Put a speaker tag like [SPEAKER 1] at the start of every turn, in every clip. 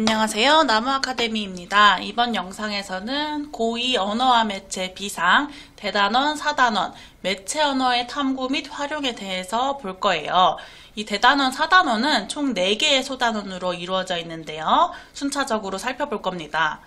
[SPEAKER 1] 안녕하세요. 나무아카데미입니다. 이번 영상에서는 고2 언어와 매체 비상, 대단원, 사단원, 매체 언어의 탐구 및 활용에 대해서 볼 거예요. 이 대단원, 사단원은 총 4개의 소단원으로 이루어져 있는데요. 순차적으로 살펴볼 겁니다.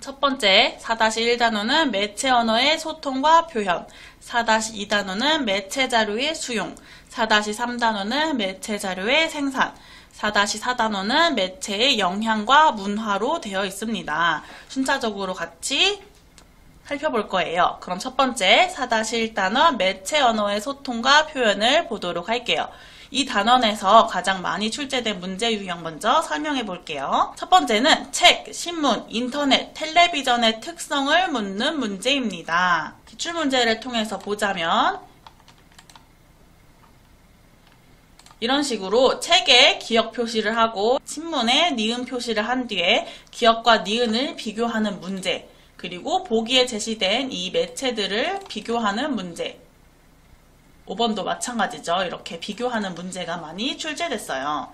[SPEAKER 1] 첫 번째 4-1단원은 매체 언어의 소통과 표현, 4-2단원은 매체 자료의 수용, 4-3단원은 매체 자료의 생산, 4-4단원은 매체의 영향과 문화로 되어 있습니다. 순차적으로 같이 살펴볼 거예요. 그럼 첫 번째 4-1단원 매체 언어의 소통과 표현을 보도록 할게요. 이 단원에서 가장 많이 출제된 문제 유형 먼저 설명해 볼게요. 첫 번째는 책, 신문, 인터넷, 텔레비전의 특성을 묻는 문제입니다. 기출문제를 통해서 보자면 이런 식으로 책에 기억 표시를 하고 신문에 니은 표시를 한 뒤에 기억과 니은을 비교하는 문제 그리고 보기에 제시된 이 매체들을 비교하는 문제 5번도 마찬가지죠. 이렇게 비교하는 문제가 많이 출제됐어요.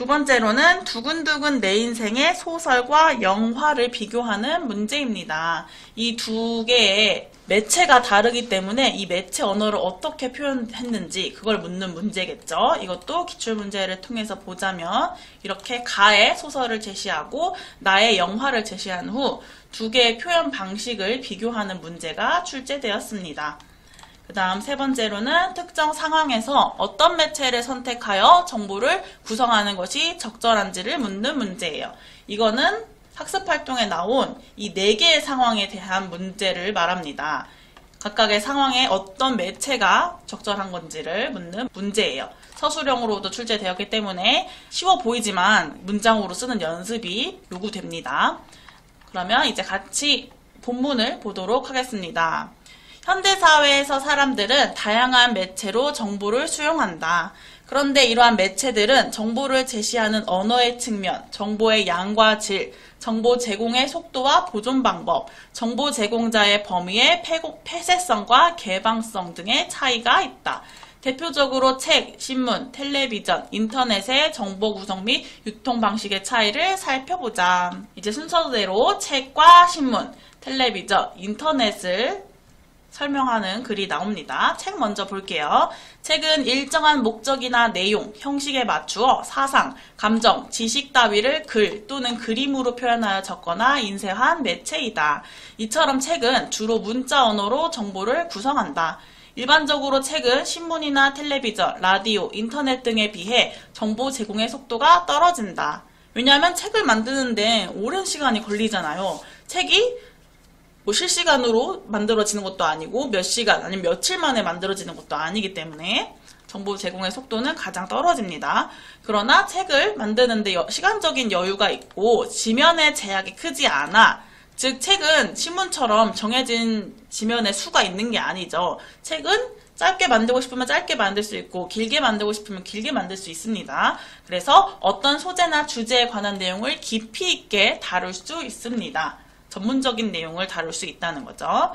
[SPEAKER 1] 두 번째로는 두근두근 내 인생의 소설과 영화를 비교하는 문제입니다. 이 두 개의 매체가 다르기 때문에 이 매체 언어를 어떻게 표현했는지 그걸 묻는 문제겠죠. 이것도 기출문제를 통해서 보자면 이렇게 가의 소설을 제시하고 나의 영화를 제시한 후 두 개의 표현 방식을 비교하는 문제가 출제되었습니다. 그 다음 세 번째로는 특정 상황에서 어떤 매체를 선택하여 정보를 구성하는 것이 적절한지를 묻는 문제예요. 이거는 학습활동에 나온 이 네 개의 상황에 대한 문제를 말합니다. 각각의 상황에 어떤 매체가 적절한 건지를 묻는 문제예요. 서술형으로도 출제되었기 때문에 쉬워 보이지만 문장으로 쓰는 연습이 요구됩니다. 그러면 이제 같이 본문을 보도록 하겠습니다. 현대 사회에서 사람들은 다양한 매체로 정보를 수용한다. 그런데 이러한 매체들은 정보를 제시하는 언어의 측면, 정보의 양과 질, 정보 제공의 속도와 보존 방법, 정보 제공자의 범위의 폐쇄성과 개방성 등의 차이가 있다. 대표적으로 책, 신문, 텔레비전, 인터넷의 정보 구성 및 유통 방식의 차이를 살펴보자. 이제 순서대로 책과 신문, 텔레비전, 인터넷을 설명하는 글이 나옵니다. 책 먼저 볼게요. 책은 일정한 목적이나 내용, 형식에 맞추어 사상, 감정, 지식 따위를 글 또는 그림으로 표현하여 적거나 인쇄한 매체이다. 이처럼 책은 주로 문자 언어로 정보를 구성한다. 일반적으로 책은 신문이나 텔레비전, 라디오, 인터넷 등에 비해 정보 제공의 속도가 떨어진다. 왜냐하면 책을 만드는데 오랜 시간이 걸리잖아요. 책이 뭐 실시간으로 만들어지는 것도 아니고 몇 시간 아니면 며칠 만에 만들어지는 것도 아니기 때문에 정보 제공의 속도는 가장 떨어집니다. 그러나 책을 만드는데 시간적인 여유가 있고 지면의 제약이 크지 않아 즉 책은 신문처럼 정해진 지면의 수가 있는 게 아니죠. 책은 짧게 만들고 싶으면 짧게 만들 수 있고 길게 만들고 싶으면 길게 만들 수 있습니다. 그래서 어떤 소재나 주제에 관한 내용을 깊이 있게 다룰 수 있습니다. 전문적인 내용을 다룰 수 있다는 거죠.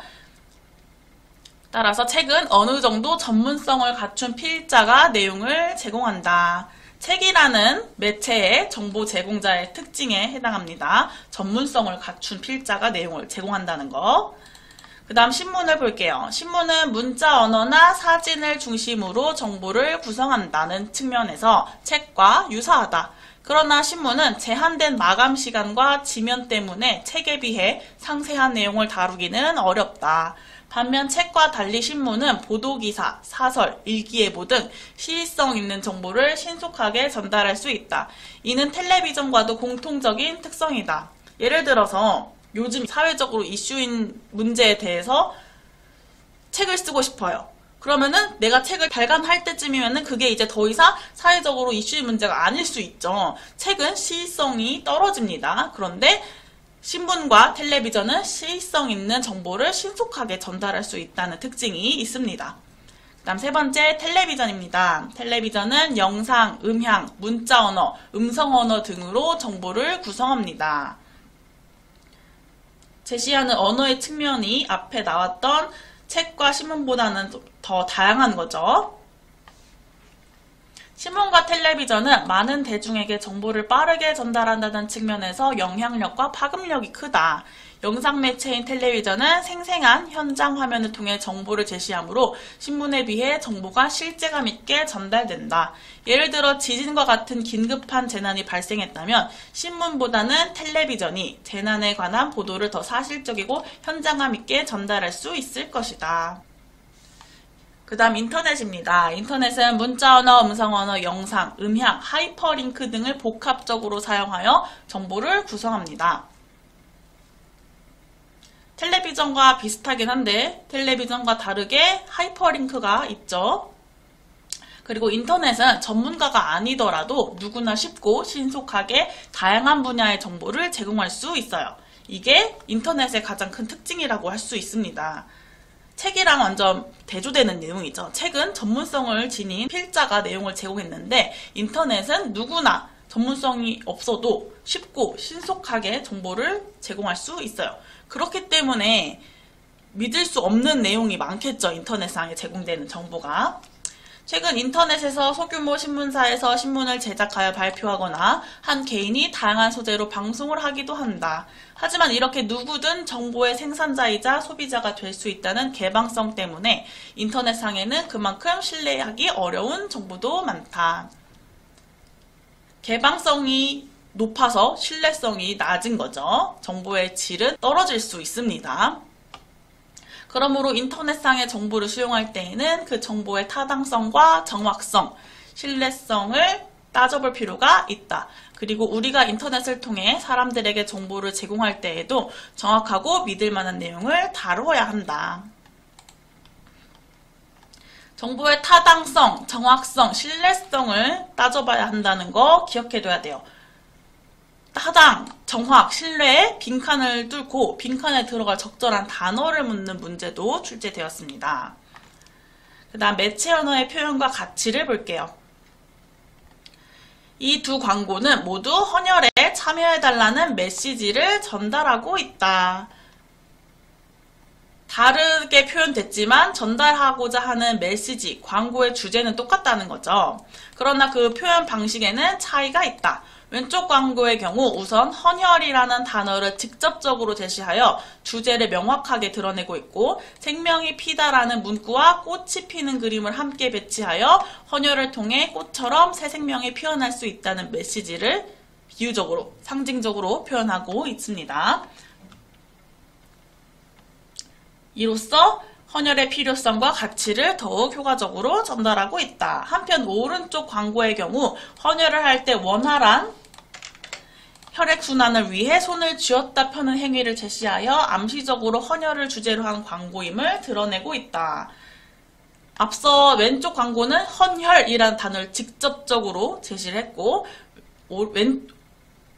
[SPEAKER 1] 따라서 책은 어느 정도 전문성을 갖춘 필자가 내용을 제공한다. 책이라는 매체의 정보 제공자의 특징에 해당합니다. 전문성을 갖춘 필자가 내용을 제공한다는 거. 그 다음 신문을 볼게요. 신문은 문자 언어나 사진을 중심으로 정보를 구성한다는 측면에서 책과 유사하다. 그러나 신문은 제한된 마감 시간과 지면 때문에 책에 비해 상세한 내용을 다루기는 어렵다. 반면 책과 달리 신문은 보도기사, 사설, 일기예보 등 시의성 있는 정보를 신속하게 전달할 수 있다. 이는 텔레비전과도 공통적인 특성이다. 예를 들어서 요즘 사회적으로 이슈인 문제에 대해서 책을 쓰고 싶어요. 그러면은 내가 책을 발간할 때쯤이면은 그게 이제 더 이상 사회적으로 이슈의 문제가 아닐 수 있죠. 책은 시의성이 떨어집니다. 그런데 신문과 텔레비전은 시의성 있는 정보를 신속하게 전달할 수 있다는 특징이 있습니다. 그 다음 세 번째 텔레비전입니다. 텔레비전은 영상, 음향, 문자 언어, 음성 언어 등으로 정보를 구성합니다. 제시하는 언어의 측면이 앞에 나왔던 책과 신문보다는 더 다양한 거죠. 신문과 텔레비전은 많은 대중에게 정보를 빠르게 전달한다는 측면에서 영향력과 파급력이 크다. 영상 매체인 텔레비전은 생생한 현장 화면을 통해 정보를 제시하므로 신문에 비해 정보가 실제감 있게 전달된다. 예를 들어 지진과 같은 긴급한 재난이 발생했다면 신문보다는 텔레비전이 재난에 관한 보도를 더 사실적이고 현장감 있게 전달할 수 있을 것이다. 그 다음 인터넷입니다. 인터넷은 문자 언어, 음성 언어, 영상, 음향, 하이퍼링크 등을 복합적으로 사용하여 정보를 구성합니다. 텔레비전과 비슷하긴 한데 텔레비전과 다르게 하이퍼링크가 있죠. 그리고 인터넷은 전문가가 아니더라도 누구나 쉽고 신속하게 다양한 분야의 정보를 제공할 수 있어요. 이게 인터넷의 가장 큰 특징이라고 할 수 있습니다. 책이랑 완전 대조되는 내용이죠. 책은 전문성을 지닌 필자가 내용을 제공했는데 인터넷은 누구나 전문성이 없어도 쉽고 신속하게 정보를 제공할 수 있어요. 그렇기 때문에 믿을 수 없는 내용이 많겠죠. 인터넷상에 제공되는 정보가. 최근 인터넷에서 소규모 신문사에서 신문을 제작하여 발표하거나 한 개인이 다양한 소재로 방송을 하기도 한다. 하지만 이렇게 누구든 정보의 생산자이자 소비자가 될 수 있다는 개방성 때문에 인터넷상에는 그만큼 신뢰하기 어려운 정보도 많다. 개방성이 높아서 신뢰성이 낮은 거죠. 정보의 질은 떨어질 수 있습니다. 그러므로 인터넷상의 정보를 수용할 때에는 그 정보의 타당성과 정확성, 신뢰성을 따져볼 필요가 있다. 그리고 우리가 인터넷을 통해 사람들에게 정보를 제공할 때에도 정확하고 믿을 만한 내용을 다루어야 한다. 정보의 타당성, 정확성, 신뢰성을 따져봐야 한다는 거 기억해둬야 돼요. 타당, 정확, 신뢰에 빈칸을 뚫고 빈칸에 들어갈 적절한 단어를 묻는 문제도 출제되었습니다. 그 다음 매체 언어의 표현과 가치를 볼게요. 이 두 광고는 모두 헌혈에 참여해달라는 메시지를 전달하고 있다. 다르게 표현됐지만 전달하고자 하는 메시지, 광고의 주제는 똑같다는 거죠. 그러나 그 표현 방식에는 차이가 있다. 왼쪽 광고의 경우 우선 헌혈이라는 단어를 직접적으로 제시하여 주제를 명확하게 드러내고 있고 생명이 피다라는 문구와 꽃이 피는 그림을 함께 배치하여 헌혈을 통해 꽃처럼 새 생명이 피어날 수 있다는 메시지를 비유적으로 상징적으로 표현하고 있습니다. 이로써 헌혈의 필요성과 가치를 더욱 효과적으로 전달하고 있다. 한편 오른쪽 광고의 경우 헌혈을 할 때 원활한 혈액순환을 위해 손을 쥐었다 펴는 행위를 제시하여 암시적으로 헌혈을 주제로 한 광고임을 드러내고 있다. 앞서 왼쪽 광고는 헌혈이라는 단어를 직접적으로 제시를 했고 오, 왼,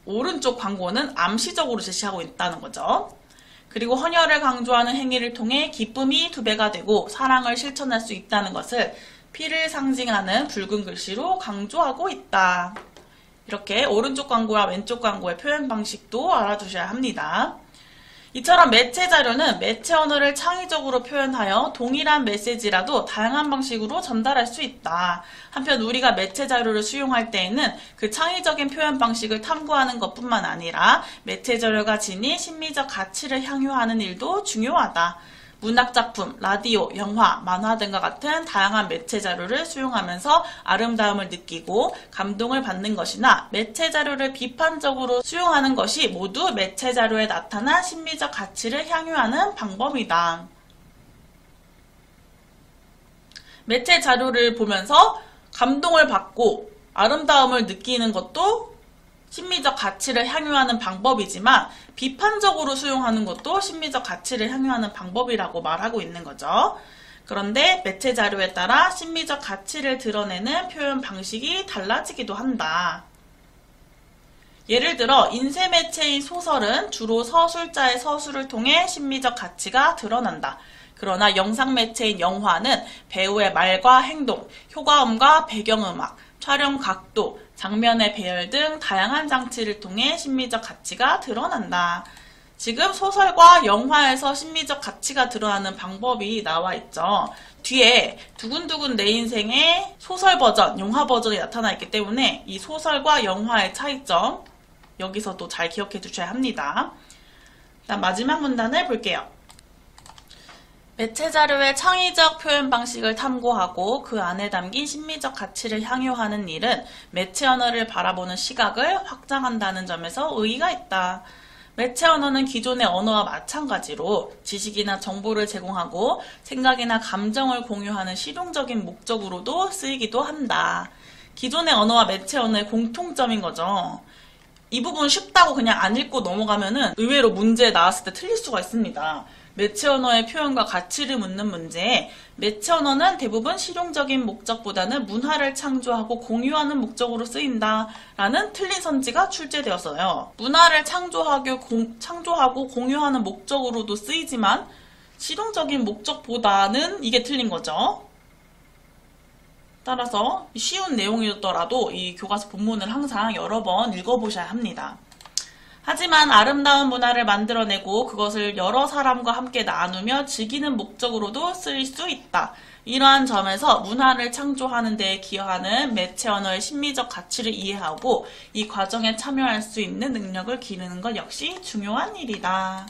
[SPEAKER 1] 오른쪽 광고는 암시적으로 제시하고 있다는 거죠. 그리고 헌혈을 강조하는 행위를 통해 기쁨이 두 배가 되고 사랑을 실천할 수 있다는 것을 피를 상징하는 붉은 글씨로 강조하고 있다. 이렇게 오른쪽 광고와 왼쪽 광고의 표현 방식도 알아두셔야 합니다. 이처럼 매체 자료는 매체 언어를 창의적으로 표현하여 동일한 메시지라도 다양한 방식으로 전달할 수 있다. 한편 우리가 매체 자료를 수용할 때에는 그 창의적인 표현 방식을 탐구하는 것뿐만 아니라 매체 자료가 지닌 심미적 가치를 향유하는 일도 중요하다. 문학작품, 라디오, 영화, 만화 등과 같은 다양한 매체 자료를 수용하면서 아름다움을 느끼고 감동을 받는 것이나 매체 자료를 비판적으로 수용하는 것이 모두 매체 자료에 나타난 심리적 가치를 향유하는 방법이다. 매체 자료를 보면서 감동을 받고 아름다움을 느끼는 것도 심미적 가치를 향유하는 방법이지만 비판적으로 수용하는 것도 심미적 가치를 향유하는 방법이라고 말하고 있는 거죠. 그런데 매체 자료에 따라 심미적 가치를 드러내는 표현 방식이 달라지기도 한다. 예를 들어 인쇄 매체인 소설은 주로 서술자의 서술을 통해 심미적 가치가 드러난다. 그러나 영상 매체인 영화는 배우의 말과 행동, 효과음과 배경음악, 촬영 각도, 장면의 배열 등 다양한 장치를 통해 심미적 가치가 드러난다. 지금 소설과 영화에서 심리적 가치가 드러나는 방법이 나와 있죠. 뒤에 두근두근 내 인생의 소설 버전, 영화 버전이 나타나 있기 때문에 이 소설과 영화의 차이점 여기서도 잘 기억해 두셔야 합니다. 마지막 문단을 볼게요. 매체 자료의 창의적 표현 방식을 탐구하고 그 안에 담긴 심리적 가치를 향유하는 일은 매체 언어를 바라보는 시각을 확장한다는 점에서 의의가 있다. 매체 언어는 기존의 언어와 마찬가지로 지식이나 정보를 제공하고 생각이나 감정을 공유하는 실용적인 목적으로도 쓰이기도 한다. 기존의 언어와 매체 언어의 공통점인 거죠. 이 부분 쉽다고 그냥 안 읽고 넘어가면은 의외로 문제에 나왔을 때 틀릴 수가 있습니다. 매체 언어의 표현과 가치를 묻는 문제에 매체 언어는 대부분 실용적인 목적보다는 문화를 창조하고 공유하는 목적으로 쓰인다 라는 틀린 선지가 출제되었어요. 문화를 창조하고, 공, 창조하고 공유하는 목적으로도 쓰이지만 실용적인 목적보다는 이게 틀린 거죠. 따라서 쉬운 내용이었더라도 이 교과서 본문을 항상 여러 번 읽어보셔야 합니다. 하지만 아름다운 문화를 만들어내고 그것을 여러 사람과 함께 나누며 즐기는 목적으로도 쓰일 수 있다. 이러한 점에서 문화를 창조하는 데 기여하는 매체 언어의 심리적 가치를 이해하고 이 과정에 참여할 수 있는 능력을 기르는 것 역시 중요한 일이다.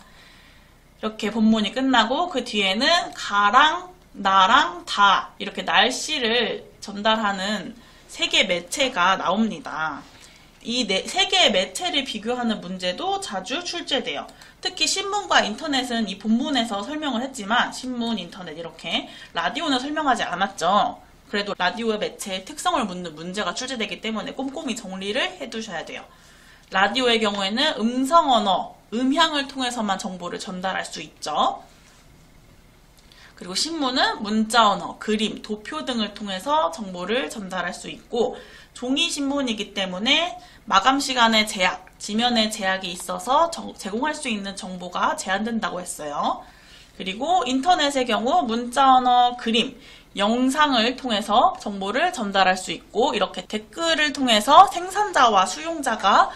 [SPEAKER 1] 이렇게 본문이 끝나고 그 뒤에는 가랑, 나랑, 다 이렇게 날씨를 전달하는 세 개 매체가 나옵니다. 이세 개의 매체를 비교하는 문제도 자주 출제돼요. 특히 신문과 인터넷은 이 본문에서 설명을 했지만 신문, 인터넷 이렇게 라디오는 설명하지 않았죠. 그래도 라디오의 매체의 특성을 묻는 문제가 출제되기 때문에 꼼꼼히 정리를 해두셔야 돼요. 라디오의 경우에는 음성 언어, 음향을 통해서만 정보를 전달할 수 있죠. 그리고 신문은 문자 언어, 그림, 도표 등을 통해서 정보를 전달할 수 있고 종이 신문이기 때문에 마감 시간의 제약, 지면의 제약이 있어서 정, 제공할 수 있는 정보가 제한된다고 했어요. 그리고 인터넷의 경우 문자 언어, 그림, 영상을 통해서 정보를 전달할 수 있고 이렇게 댓글을 통해서 생산자와 수용자가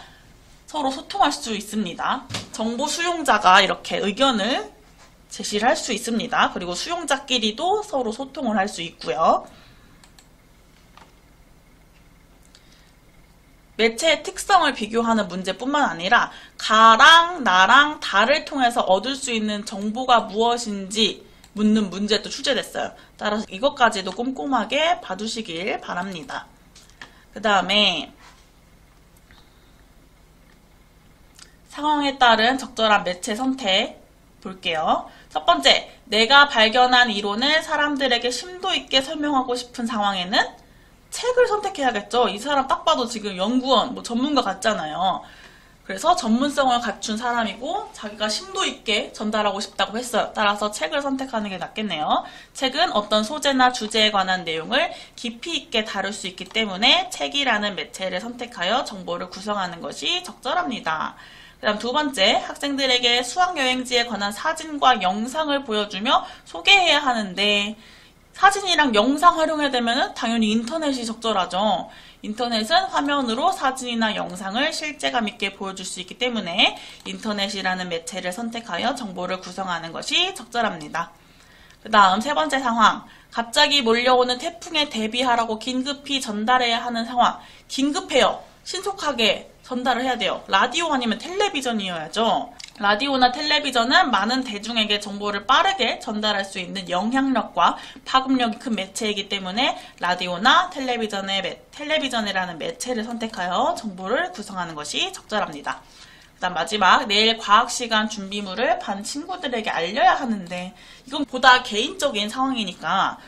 [SPEAKER 1] 서로 소통할 수 있습니다. 정보 수용자가 이렇게 의견을 제시를 할 수 있습니다. 그리고 수용자끼리도 서로 소통을 할 수 있고요. 매체의 특성을 비교하는 문제뿐만 아니라 가랑 나랑 다를 통해서 얻을 수 있는 정보가 무엇인지 묻는 문제도 출제됐어요. 따라서 이것까지도 꼼꼼하게 봐두시길 바랍니다. 그 다음에 상황에 따른 적절한 매체 선택 볼게요. 첫 번째, 내가 발견한 이론을 사람들에게 심도 있게 설명하고 싶은 상황에는 책을 선택해야겠죠. 이 사람 딱 봐도 지금 연구원, 뭐 전문가 같잖아요. 그래서 전문성을 갖춘 사람이고 자기가 심도 있게 전달하고 싶다고 했어요. 따라서 책을 선택하는 게 낫겠네요. 책은 어떤 소재나 주제에 관한 내용을 깊이 있게 다룰 수 있기 때문에 책이라는 매체를 선택하여 정보를 구성하는 것이 적절합니다. 그 다음 두 번째, 학생들에게 수학 여행지에 관한 사진과 영상을 보여주며 소개해야 하는데 사진이랑 영상 활용해야 되면 당연히 인터넷이 적절하죠. 인터넷은 화면으로 사진이나 영상을 실제감 있게 보여줄 수 있기 때문에 인터넷이라는 매체를 선택하여 정보를 구성하는 것이 적절합니다. 그 다음 세 번째 상황. 갑자기 몰려오는 태풍에 대비하라고 긴급히 전달해야 하는 상황. 긴급해요. 신속하게 전달을 해야 돼요. 라디오 아니면 텔레비전이어야죠. 라디오나 텔레비전은 많은 대중에게 정보를 빠르게 전달할 수 있는 영향력과 파급력이 큰 매체이기 때문에 라디오나 텔레비전의 매, 텔레비전이라는 매체를 선택하여 정보를 구성하는 것이 적절합니다. 그다음 마지막 내일 과학 시간 준비물을 반 친구들에게 알려야 하는데 이건 보다 개인적인 상황이니까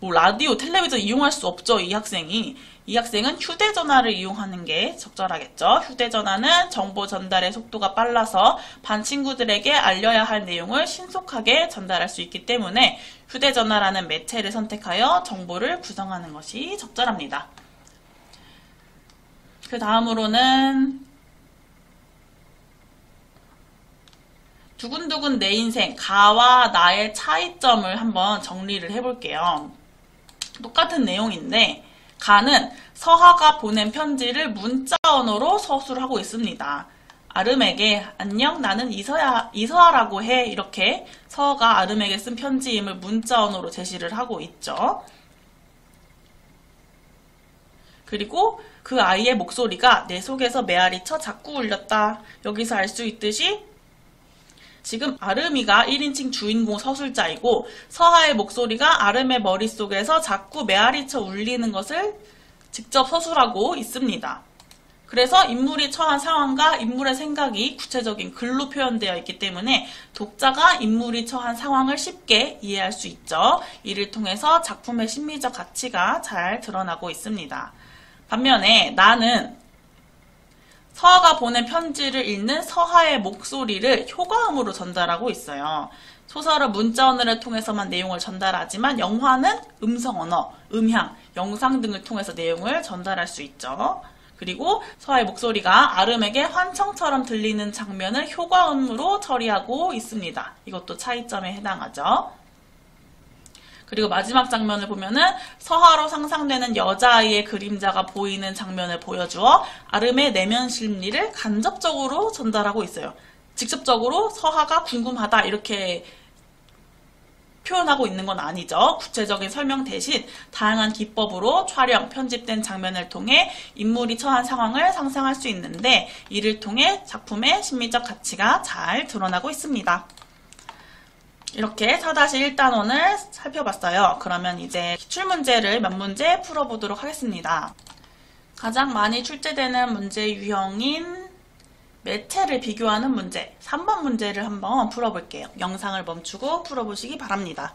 [SPEAKER 1] 뭐 라디오, 텔레비전 이용할 수 없죠 이 학생이 이 학생은 휴대전화를 이용하는 게 적절하겠죠. 휴대전화는 정보 전달의 속도가 빨라서 반 친구들에게 알려야 할 내용을 신속하게 전달할 수 있기 때문에 휴대전화라는 매체를 선택하여 정보를 구성하는 것이 적절합니다. 그 다음으로는 두근두근 내 인생, 가와 나의 차이점을 한번 정리를 해볼게요. 똑같은 내용인데 가는 서하가 보낸 편지를 문자 언어로 서술하고 있습니다. 아름에게 안녕 나는 이서야 이서아라고 해 이렇게 서가 아름에게 쓴 편지임을 문자 언어로 제시를 하고 있죠. 그리고 그 아이의 목소리가 내 속에서 메아리쳐 자꾸 울렸다. 여기서 알 수 있듯이 지금 아름이가 1인칭 주인공 서술자이고 서하의 목소리가 아름의 머릿속에서 자꾸 메아리쳐 울리는 것을 직접 서술하고 있습니다. 그래서 인물이 처한 상황과 인물의 생각이 구체적인 글로 표현되어 있기 때문에 독자가 인물이 처한 상황을 쉽게 이해할 수 있죠. 이를 통해서 작품의 심리적 가치가 잘 드러나고 있습니다. 반면에 나는 서하가 보낸 편지를 읽는 서하의 목소리를 효과음으로 전달하고 있어요. 소설은 문자 언어를 통해서만 내용을 전달하지만 영화는 음성 언어, 음향, 영상 등을 통해서 내용을 전달할 수 있죠. 그리고 서하의 목소리가 아름에게 환청처럼 들리는 장면을 효과음으로 처리하고 있습니다. 이것도 차이점에 해당하죠. 그리고 마지막 장면을 보면은 서하로 상상되는 여자아이의 그림자가 보이는 장면을 보여주어 아름의 내면 심리를 간접적으로 전달하고 있어요. 직접적으로 서하가 궁금하다 이렇게 표현하고 있는 건 아니죠. 구체적인 설명 대신 다양한 기법으로 촬영, 편집된 장면을 통해 인물이 처한 상황을 상상할 수 있는데 이를 통해 작품의 심리적 가치가 잘 드러나고 있습니다. 이렇게 4-1단원을 살펴봤어요. 그러면 이제 기출문제를 몇 문제 풀어보도록 하겠습니다. 가장 많이 출제되는 문제 유형인 매체를 비교하는 문제 3번 문제를 한번 풀어볼게요. 영상을 멈추고 풀어보시기 바랍니다.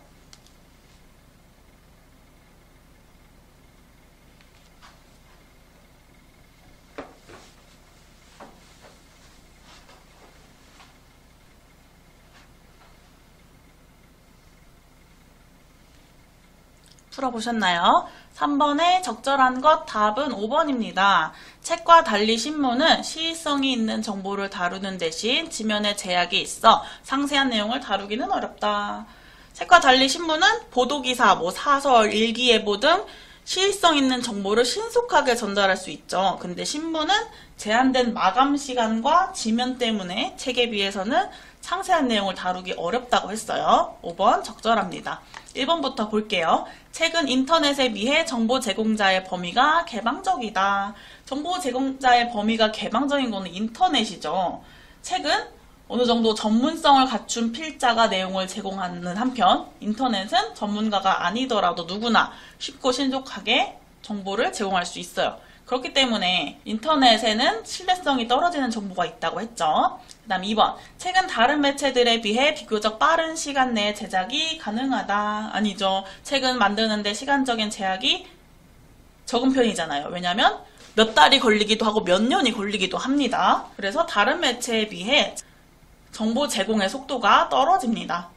[SPEAKER 1] 풀어보셨나요? 3번에 적절한 것 답은 5번입니다. 책과 달리 신문은 시의성이 있는 정보를 다루는 대신 지면에 제약이 있어 상세한 내용을 다루기는 어렵다. 책과 달리 신문은 보도기사, 뭐 사설, 일기예보 등 시의성 있는 정보를 신속하게 전달할 수 있죠. 근데 신문은 제한된 마감 시간과 지면 때문에 책에 비해서는 상세한 내용을 다루기 어렵다고 했어요. 5번 적절합니다. 1번부터 볼게요. 책은 인터넷에 비해 정보 제공자의 범위가 개방적이다. 정보 제공자의 범위가 개방적인 것은 인터넷이죠. 책은 어느 정도 전문성을 갖춘 필자가 내용을 제공하는 한편 인터넷은 전문가가 아니더라도 누구나 쉽고 신속하게 정보를 제공할 수 있어요. 그렇기 때문에 인터넷에는 신뢰성이 떨어지는 정보가 있다고 했죠. 그 다음 2번. 책은 다른 매체들에 비해 비교적 빠른 시간 내에 제작이 가능하다. 아니죠. 책은 만드는데 시간적인 제약이 적은 편이잖아요. 왜냐하면 몇 달이 걸리기도 하고 몇 년이 걸리기도 합니다. 그래서 다른 매체에 비해 정보 제공의 속도가 떨어집니다.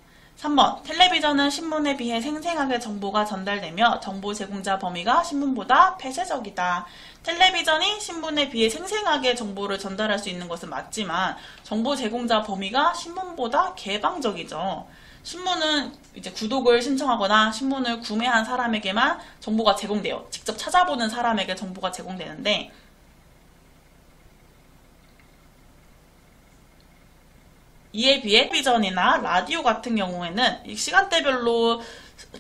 [SPEAKER 1] 3번 텔레비전은 신문에 비해 생생하게 정보가 전달되며 정보 제공자 범위가 신문보다 폐쇄적이다. 텔레비전이 신문에 비해 생생하게 정보를 전달할 수 있는 것은 맞지만 정보 제공자 범위가 신문보다 개방적이죠. 신문은 이제 구독을 신청하거나 신문을 구매한 사람에게만 정보가 제공돼요. 직접 찾아보는 사람에게 정보가 제공되는데 이에 비해 텔레비전이나 라디오 같은 경우에는 시간대별로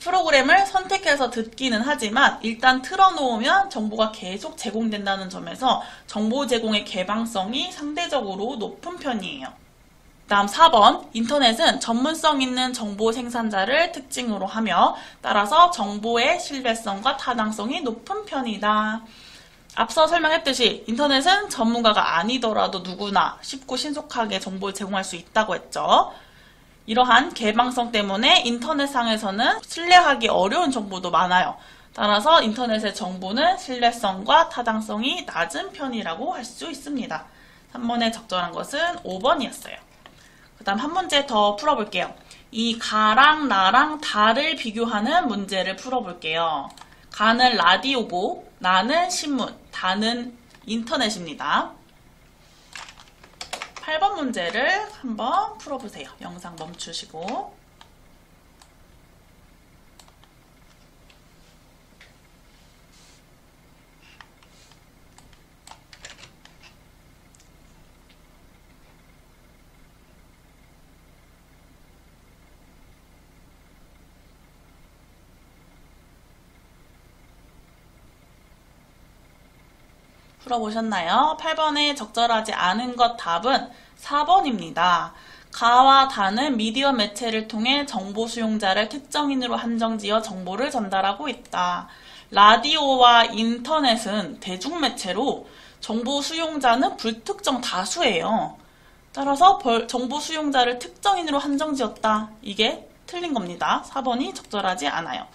[SPEAKER 1] 프로그램을 선택해서 듣기는 하지만 일단 틀어놓으면 정보가 계속 제공된다는 점에서 정보 제공의 개방성이 상대적으로 높은 편이에요. 다음 4번 인터넷은 전문성 있는 정보 생산자를 특징으로 하며 따라서 정보의 신뢰성과 타당성이 높은 편이다. 앞서 설명했듯이 인터넷은 전문가가 아니더라도 누구나 쉽고 신속하게 정보를 제공할 수 있다고 했죠. 이러한 개방성 때문에 인터넷상에서는 신뢰하기 어려운 정보도 많아요. 따라서 인터넷의 정보는 신뢰성과 타당성이 낮은 편이라고 할 수 있습니다. 3번에 적절한 것은 5번이었어요. 그 다음 한 문제 더 풀어볼게요. 이 가랑 나랑 다를 비교하는 문제를 풀어볼게요. 가는 라디오고 나는 신문, 다는 인터넷입니다. 8번 문제를 한번 풀어보세요. 영상 멈추시고 풀어보셨나요? 8번에 적절하지 않은 것 답은 4번입니다. 가와 다는 미디어 매체를 통해 정보 수용자를 특정인으로 한정지어 정보를 전달하고 있다. 라디오와 인터넷은 대중매체로 정보 수용자는 불특정 다수예요. 따라서 벌- 정보 수용자를 특정인으로 한정지었다. 이게 틀린 겁니다. 4번이 적절하지 않아요.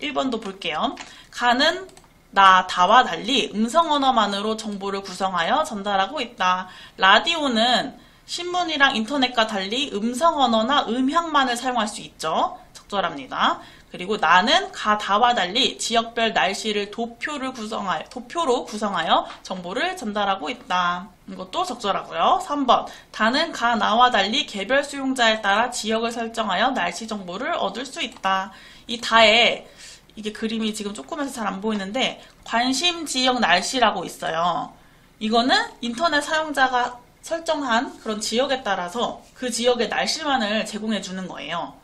[SPEAKER 1] 1번도 볼게요. 가는 나, 다와 달리 음성 언어만으로 정보를 구성하여 전달하고 있다. 라디오는 신문이랑 인터넷과 달리 음성 언어나 음향만을 사용할 수 있죠. 적절합니다. 그리고 나는 가, 다와 달리 지역별 날씨를 도표를 구성하여, 도표로 구성하여 정보를 전달하고 있다. 이것도 적절하고요. 3번. 다는 가, 나와 달리 개별 수용자에 따라 지역을 설정하여 날씨 정보를 얻을 수 있다. 이 다에 이게 그림이 지금 조금해서 잘 안 보이는데 관심 지역 날씨라고 있어요. 이거는 인터넷 사용자가 설정한 그런 지역에 따라서 그 지역의 날씨만을 제공해 주는 거예요.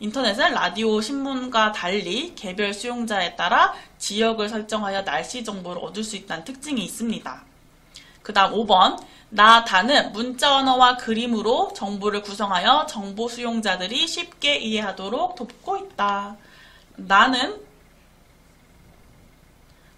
[SPEAKER 1] 인터넷은 라디오, 신문과 달리 개별 수용자에 따라 지역을 설정하여 날씨 정보를 얻을 수 있다는 특징이 있습니다. 그 다음 5번. 나, 다는 문자 언어와 그림으로 정보를 구성하여 정보 수용자들이 쉽게 이해하도록 돕고 있다. 나는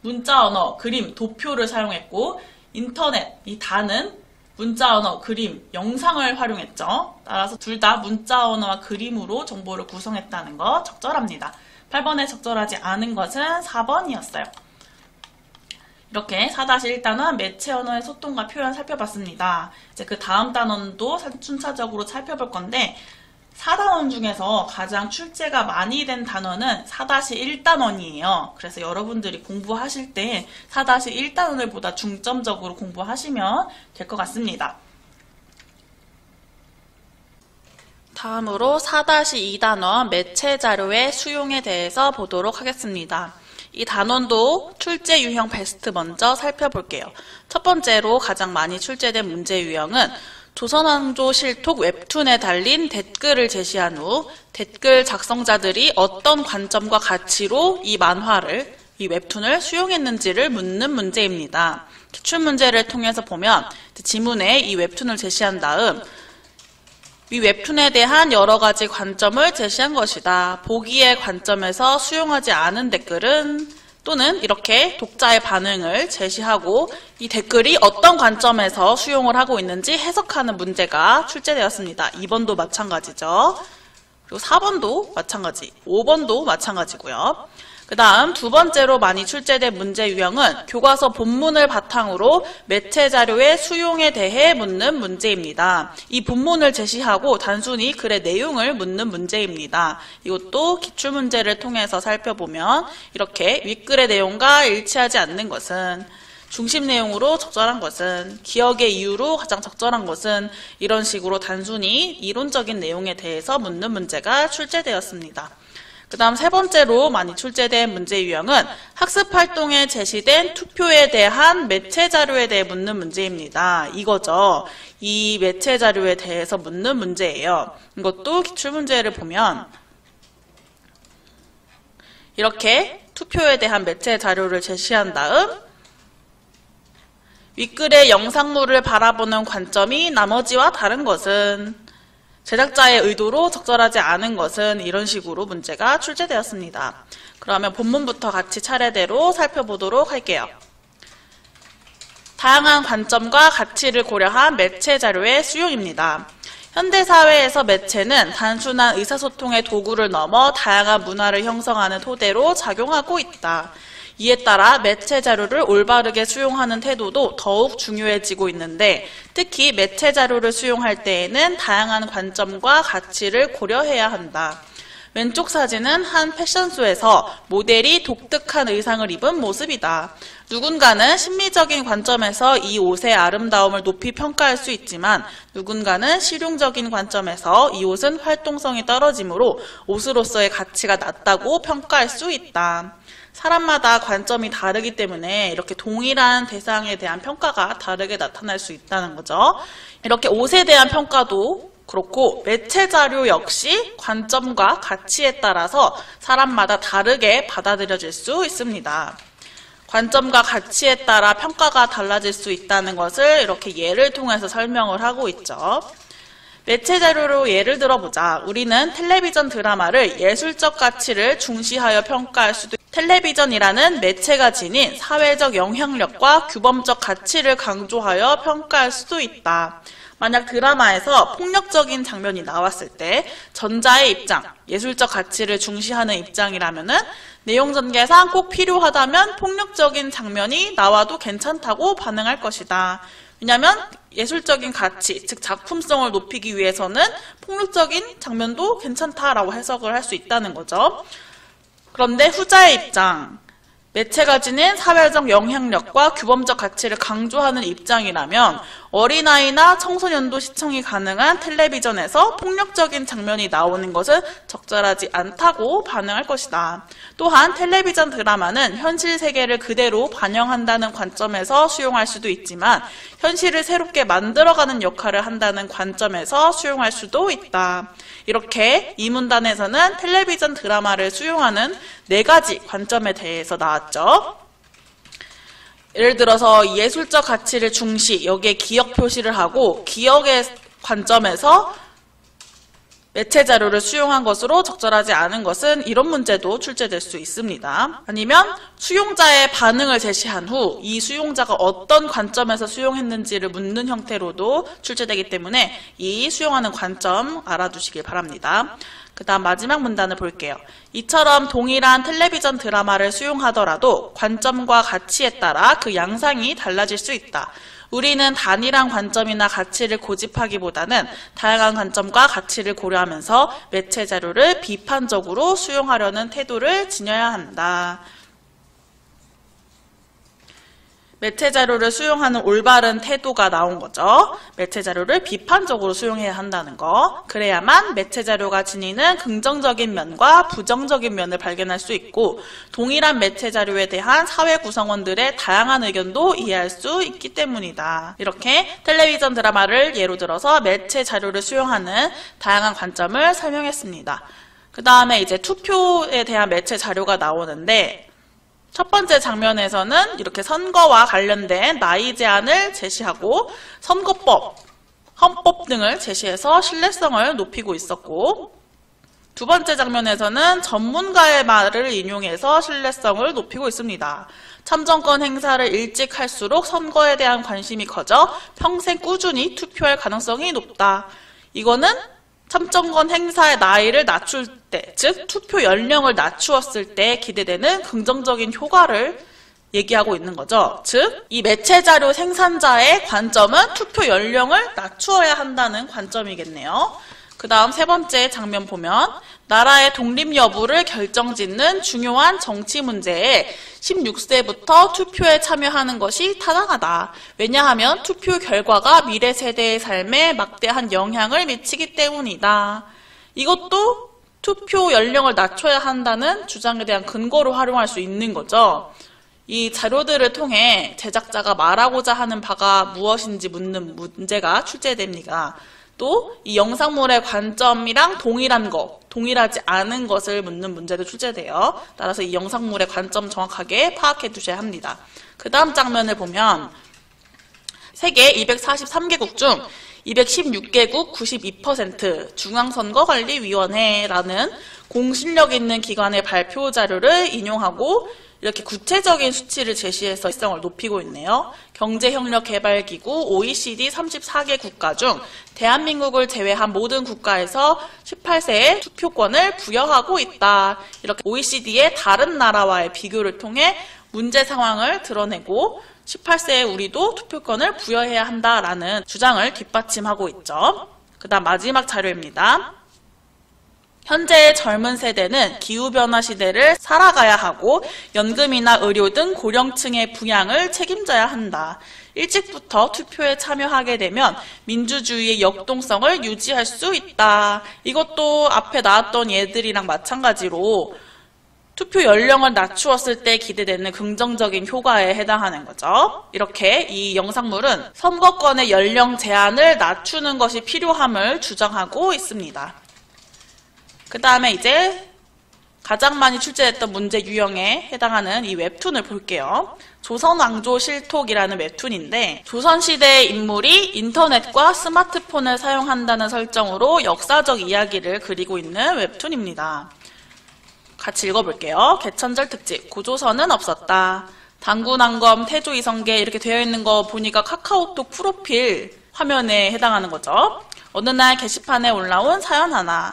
[SPEAKER 1] 문자 언어, 그림, 도표를 사용했고 인터넷, 이 다는 문자 언어, 그림, 영상을 활용했죠. 따라서 둘 다 문자 언어와 그림으로 정보를 구성했다는 거 적절합니다. 8번에 적절하지 않은 것은 4번이었어요. 이렇게 4-1 단원 매체 언어의 소통과 표현 살펴봤습니다. 이제 그 다음 단원도 순차적으로 살펴볼 건데 4단원 중에서 가장 출제가 많이 된 단원은 4-1단원이에요. 그래서 여러분들이 공부하실 때 4-1단원을 보다 중점적으로 공부하시면 될 것 같습니다. 다음으로 4-2단원 매체 자료의 수용에 대해서 보도록 하겠습니다. 이 단원도 출제 유형 베스트 먼저 살펴볼게요. 첫 번째로 가장 많이 출제된 문제 유형은 조선왕조 실톡 웹툰에 달린 댓글을 제시한 후 댓글 작성자들이 어떤 관점과 가치로 이 만화를 이 웹툰을 수용했는지를 묻는 문제입니다. 기출 문제를 통해서 보면 지문에 이 웹툰을 제시한 다음 이 웹툰에 대한 여러 가지 관점을 제시한 것이다. 보기의 관점에서 수용하지 않은 댓글은 또는 이렇게 독자의 반응을 제시하고 이 댓글이 어떤 관점에서 수용을 하고 있는지 해석하는 문제가 출제되었습니다. 2번도 마찬가지죠. 그리고 4번도 마찬가지, 5번도 마찬가지고요. 그 다음 두 번째로 많이 출제된 문제 유형은 교과서 본문을 바탕으로 매체 자료의 수용에 대해 묻는 문제입니다. 이 본문을 제시하고 단순히 글의 내용을 묻는 문제입니다. 이것도 기출문제를 통해서 살펴보면 이렇게 윗글의 내용과 일치하지 않는 것은 중심 내용으로 적절한 것은 기억의 이유로 가장 적절한 것은 이런 식으로 단순히 이론적인 내용에 대해서 묻는 문제가 출제되었습니다. 그 다음 세 번째로 많이 출제된 문제 유형은 학습 활동에 제시된 투표에 대한 매체 자료에 대해 묻는 문제입니다. 이거죠. 이 매체 자료에 대해서 묻는 문제예요. 이것도 기출 문제를 보면 이렇게 투표에 대한 매체 자료를 제시한 다음 윗글의 영상물을 바라보는 관점이 나머지와 다른 것은 제작자의 의도로 적절하지 않은 것은 이런 식으로 문제가 출제되었습니다. 그러면 본문부터 같이 차례대로 살펴보도록 할게요. 다양한 관점과 가치를 고려한 매체 자료의 수용입니다. 현대 사회에서 매체는 단순한 의사소통의 도구를 넘어 다양한 문화를 형성하는 토대로 작용하고 있다. 이에 따라 매체 자료를 올바르게 수용하는 태도도 더욱 중요해지고 있는데 특히 매체 자료를 수용할 때에는 다양한 관점과 가치를 고려해야 한다. 왼쪽 사진은 한 패션쇼에서 모델이 독특한 의상을 입은 모습이다. 누군가는 심미적인 관점에서 이 옷의 아름다움을 높이 평가할 수 있지만 누군가는 실용적인 관점에서 이 옷은 활동성이 떨어지므로 옷으로서의 가치가 낮다고 평가할 수 있다. 사람마다 관점이 다르기 때문에 이렇게 동일한 대상에 대한 평가가 다르게 나타날 수 있다는 거죠. 이렇게 옷에 대한 평가도 그렇고 매체 자료 역시 관점과 가치에 따라서 사람마다 다르게 받아들여질 수 있습니다. 관점과 가치에 따라 평가가 달라질 수 있다는 것을 이렇게 예를 통해서 설명을 하고 있죠. 매체 자료로 예를 들어보자. 우리는 텔레비전 드라마를 예술적 가치를 중시하여 평가할 수도 있 텔레비전이라는 매체가 지닌 사회적 영향력과 규범적 가치를 강조하여 평가할 수도 있다. 만약 드라마에서 폭력적인 장면이 나왔을 때 전자의 입장, 예술적 가치를 중시하는 입장이라면은 내용 전개상 꼭 필요하다면 폭력적인 장면이 나와도 괜찮다고 반응할 것이다. 왜냐하면 예술적인 가치, 즉 작품성을 높이기 위해서는 폭력적인 장면도 괜찮다라고 해석을 할 수 있다는 거죠. 그런데 후자의 입장, 매체가 지닌 사회적 영향력과 규범적 가치를 강조하는 입장이라면 어린아이나 청소년도 시청이 가능한 텔레비전에서 폭력적인 장면이 나오는 것은 적절하지 않다고 반응할 것이다. 또한 텔레비전 드라마는 현실 세계를 그대로 반영한다는 관점에서 수용할 수도 있지만 현실을 새롭게 만들어가는 역할을 한다는 관점에서 수용할 수도 있다. 이렇게 이 문단에서는 텔레비전 드라마를 수용하는 네 가지 관점에 대해서 나왔 죠. 예를 들어서 예술적 가치를 중시, 여기에 기억 표시를 하고 기억의 관점에서 매체 자료를 수용한 것으로 적절하지 않은 것은 이런 문제도 출제될 수 있습니다. 아니면 수용자의 반응을 제시한 후 이 수용자가 어떤 관점에서 수용했는지를 묻는 형태로도 출제되기 때문에 이 수용하는 관점 알아두시길 바랍니다. 그 다음 마지막 문단을 볼게요. 이처럼 동일한 텔레비전 드라마를 수용하더라도 관점과 가치에 따라 그 양상이 달라질 수 있다. 우리는 단일한 관점이나 가치를 고집하기보다는 다양한 관점과 가치를 고려하면서 매체 자료를 비판적으로 수용하려는 태도를 지녀야 한다. 매체 자료를 수용하는 올바른 태도가 나온 거죠. 매체 자료를 비판적으로 수용해야 한다는 거. 그래야만 매체 자료가 지니는 긍정적인 면과 부정적인 면을 발견할 수 있고 동일한 매체 자료에 대한 사회 구성원들의 다양한 의견도 이해할 수 있기 때문이다. 이렇게 텔레비전 드라마를 예로 들어서 매체 자료를 수용하는 다양한 관점을 설명했습니다. 그 다음에 이제 투표에 대한 매체 자료가 나오는데 첫 번째 장면에서는 이렇게 선거와 관련된 나이 제한을 제시하고 선거법, 헌법 등을 제시해서 신뢰성을 높이고 있었고 두 번째 장면에서는 전문가의 말을 인용해서 신뢰성을 높이고 있습니다. 참정권 행사를 일찍 할수록 선거에 대한 관심이 커져 평생 꾸준히 투표할 가능성이 높다. 이거는 참정권 행사의 나이를 낮출 때, 즉 투표 연령을 낮추었을 때 기대되는 긍정적인 효과를 얘기하고 있는 거죠. 즉, 이 매체 자료 생산자의 관점은 투표 연령을 낮추어야 한다는 관점이겠네요. 그 다음 세 번째 장면 보면 나라의 독립 여부를 결정짓는 중요한 정치 문제에 16세부터 투표에 참여하는 것이 타당하다. 왜냐하면 투표 결과가 미래 세대의 삶에 막대한 영향을 미치기 때문이다. 이것도 투표 연령을 낮춰야 한다는 주장에 대한 근거로 활용할 수 있는 거죠. 이 자료들을 통해 제작자가 말하고자 하는 바가 무엇인지 묻는 문제가 출제됩니다. 또 이 영상물의 관점이랑 동일한 것, 동일하지 않은 것을 묻는 문제도 출제돼요. 따라서 이 영상물의 관점 정확하게 파악해 두셔야 합니다. 그 다음 장면을 보면 세계 243개국 중 216개국 92% 중앙선거관리위원회라는 공신력 있는 기관의 발표 자료를 인용하고 이렇게 구체적인 수치를 제시해서 실성을 높이고 있네요. 경제협력개발기구 OECD 34개 국가 중 대한민국을 제외한 모든 국가에서 18세에 투표권을 부여하고 있다. 이렇게 OECD의 다른 나라와의 비교를 통해 문제 상황을 드러내고 18세에 우리도 투표권을 부여해야 한다라는 주장을 뒷받침하고 있죠. 그 다음 마지막 자료입니다. 현재의 젊은 세대는 기후변화 시대를 살아가야 하고 연금이나 의료 등 고령층의 부양을 책임져야 한다. 일찍부터 투표에 참여하게 되면 민주주의의 역동성을 유지할 수 있다. 이것도 앞에 나왔던 예들이랑 마찬가지로 투표 연령을 낮추었을 때 기대되는 긍정적인 효과에 해당하는 거죠. 이렇게 이 영상물은 선거권의 연령 제한을 낮추는 것이 필요함을 주장하고 있습니다. 그 다음에 이제 가장 많이 출제됐던 문제 유형에 해당하는 이 웹툰을 볼게요. 조선왕조 실톡이라는 웹툰인데 조선시대의 인물이 인터넷과 스마트폰을 사용한다는 설정으로 역사적 이야기를 그리고 있는 웹툰입니다. 같이 읽어볼게요. 개천절 특집 고조선은 없었다. 당군왕검 태조 이성계 이렇게 되어 있는 거 보니까 카카오톡 프로필 화면에 해당하는 거죠. 어느 날 게시판에 올라온 사연 하나.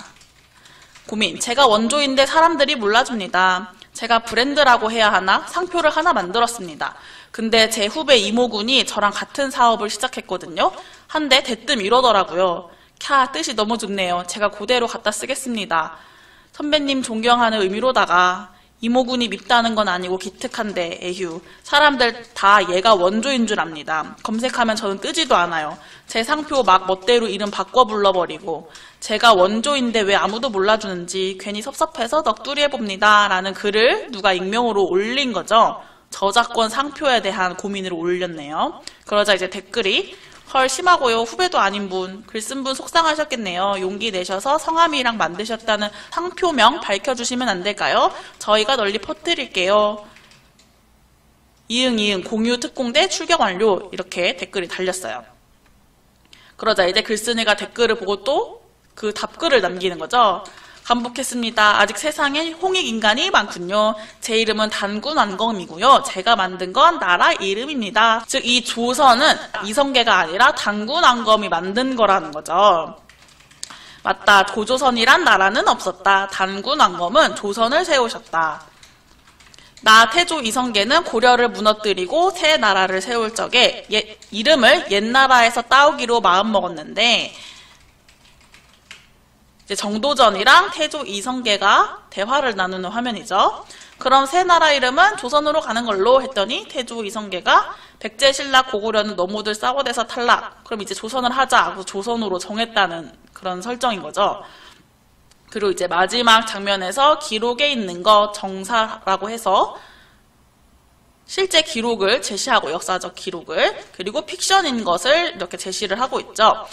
[SPEAKER 1] 고민. 제가 원조인데 사람들이 몰라줍니다. 제가 브랜드라고 해야 하나? 상표를 하나 만들었습니다. 근데 제 후배 이모군이 저랑 같은 사업을 시작했거든요. 한데 대뜸 이러더라고요. 캬, 뜻이 너무 좋네요. 제가 그대로 갖다 쓰겠습니다. 선배님 존경하는 의미로다가 이모군이 밉다는 건 아니고 기특한데 에휴 사람들 다 얘가 원조인 줄 압니다. 검색하면 저는 뜨지도 않아요. 제 상표 막 멋대로 이름 바꿔 불러버리고 제가 원조인데 왜 아무도 몰라주는지 괜히 섭섭해서 넋두리 해봅니다. 라는 글을 누가 익명으로 올린 거죠. 저작권 상표에 대한 고민을 올렸네요. 그러자 이제 댓글이 헐 심하고요. 후배도 아닌 분, 글 쓴 분 속상하셨겠네요. 용기 내셔서 성함이랑 만드셨다는 상표명 밝혀주시면 안 될까요? 저희가 널리 퍼뜨릴게요. 이응 이응 공유 특공대 출격 완료 이렇게 댓글이 달렸어요. 그러자 이제 글쓴이가 댓글을 보고 또 그 답글을 남기는 거죠. 반복했습니다. 아직 세상엔 홍익 인간이 많군요. 제 이름은 단군 완검이고요. 제가 만든 건 나라 이름입니다. 즉 이 조선은 이성계가 아니라 단군 완검이 만든 거라는 거죠. 맞다. 고조선이란 나라는 없었다. 단군 완검은 조선을 세우셨다. 나 태조 이성계는 고려를 무너뜨리고 새 나라를 세울 적에 예, 이름을 옛나라에서 따오기로 마음먹었는데 이제 정도전이랑 태조 이성계가 대화를 나누는 화면이죠. 그럼 새 나라 이름은 조선으로 가는 걸로 했더니 태조 이성계가 백제신라 고구려는 너무들 싸워대서 탈락. 그럼 이제 조선을 하자. 그래서 조선으로 정했다는 그런 설정인 거죠. 그리고 이제 마지막 장면에서 기록에 있는 거 정사라고 해서 실제 기록을 제시하고 역사적 기록을 그리고 픽션인 것을 이렇게 제시를 하고 있죠.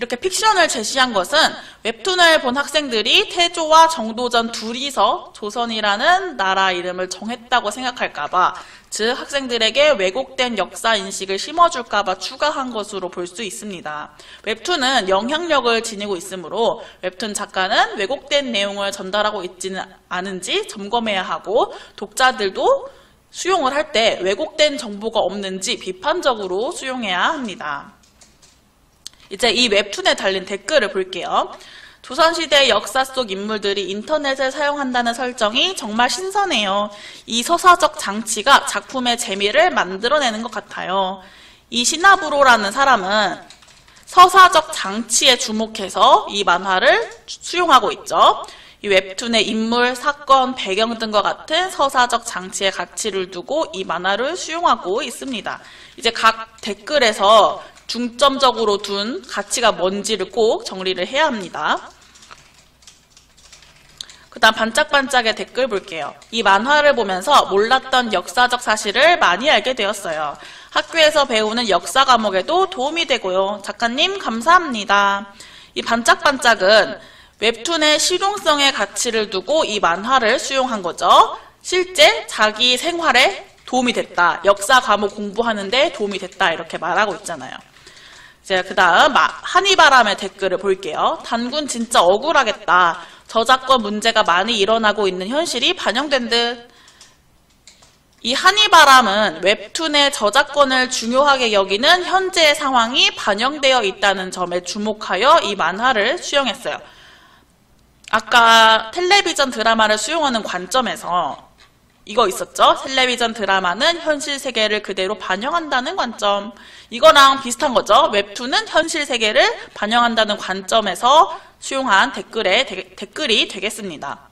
[SPEAKER 1] 이렇게 픽션을 제시한 것은 웹툰을 본 학생들이 태조와 정도전 둘이서 조선이라는 나라 이름을 정했다고 생각할까봐 즉 학생들에게 왜곡된 역사 인식을 심어줄까봐 추가한 것으로 볼 수 있습니다. 웹툰은 영향력을 지니고 있으므로 웹툰 작가는 왜곡된 내용을 전달하고 있지는 않은지 점검해야 하고 독자들도 수용을 할 때 왜곡된 정보가 없는지 비판적으로 수용해야 합니다. 이제 이 웹툰에 달린 댓글을 볼게요. 조선시대 역사 속 인물들이 인터넷을 사용한다는 설정이 정말 신선해요. 이 서사적 장치가 작품의 재미를 만들어내는 것 같아요. 이 시나브로라는 사람은 서사적 장치에 주목해서 이 만화를 수용하고 있죠. 이 웹툰의 인물, 사건, 배경 등과 같은 서사적 장치의 가치를 두고 이 만화를 수용하고 있습니다. 이제 각 댓글에서 중점적으로 둔 가치가 뭔지를 꼭 정리를 해야 합니다. 그 다음 반짝반짝의 댓글 볼게요. 이 만화를 보면서 몰랐던 역사적 사실을 많이 알게 되었어요. 학교에서 배우는 역사 과목에도 도움이 되고요. 작가님 감사합니다. 이 반짝반짝은 웹툰의 실용성의 가치를 두고 이 만화를 수용한 거죠. 실제 자기 생활에 도움이 됐다. 역사 과목 공부하는데 도움이 됐다. 이렇게 말하고 있잖아요. 이제 그 다음 한이바람의 댓글을 볼게요. 단군 진짜 억울하겠다. 저작권 문제가 많이 일어나고 있는 현실이 반영된 듯. 이 한이바람은 웹툰의 저작권을 중요하게 여기는 현재의 상황이 반영되어 있다는 점에 주목하여 이 만화를 수용했어요. 아까 텔레비전 드라마를 수용하는 관점에서 이거 있었죠? 텔레비전 드라마는 현실 세계를 그대로 반영한다는 관점. 이거랑 비슷한 거죠. 웹툰은 현실 세계를 반영한다는 관점에서 수용한 댓글에 데, 댓글이 되겠습니다.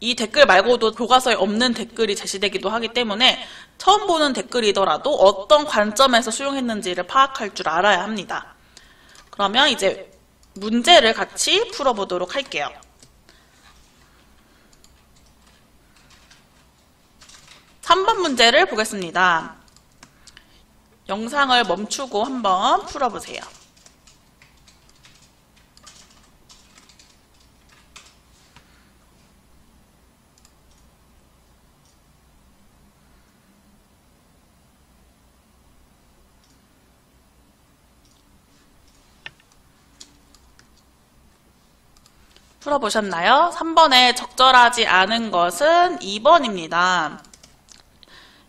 [SPEAKER 1] 이 댓글 말고도 교과서에 없는 댓글이 제시되기도 하기 때문에 처음 보는 댓글이더라도 어떤 관점에서 수용했는지를 파악할 줄 알아야 합니다. 그러면 이제 문제를 같이 풀어보도록 할게요. 3번 문제를 보겠습니다. 영상을 멈추고 한번 풀어보세요. 풀어보셨나요? 3번에 적절하지 않은 것은 2번입니다.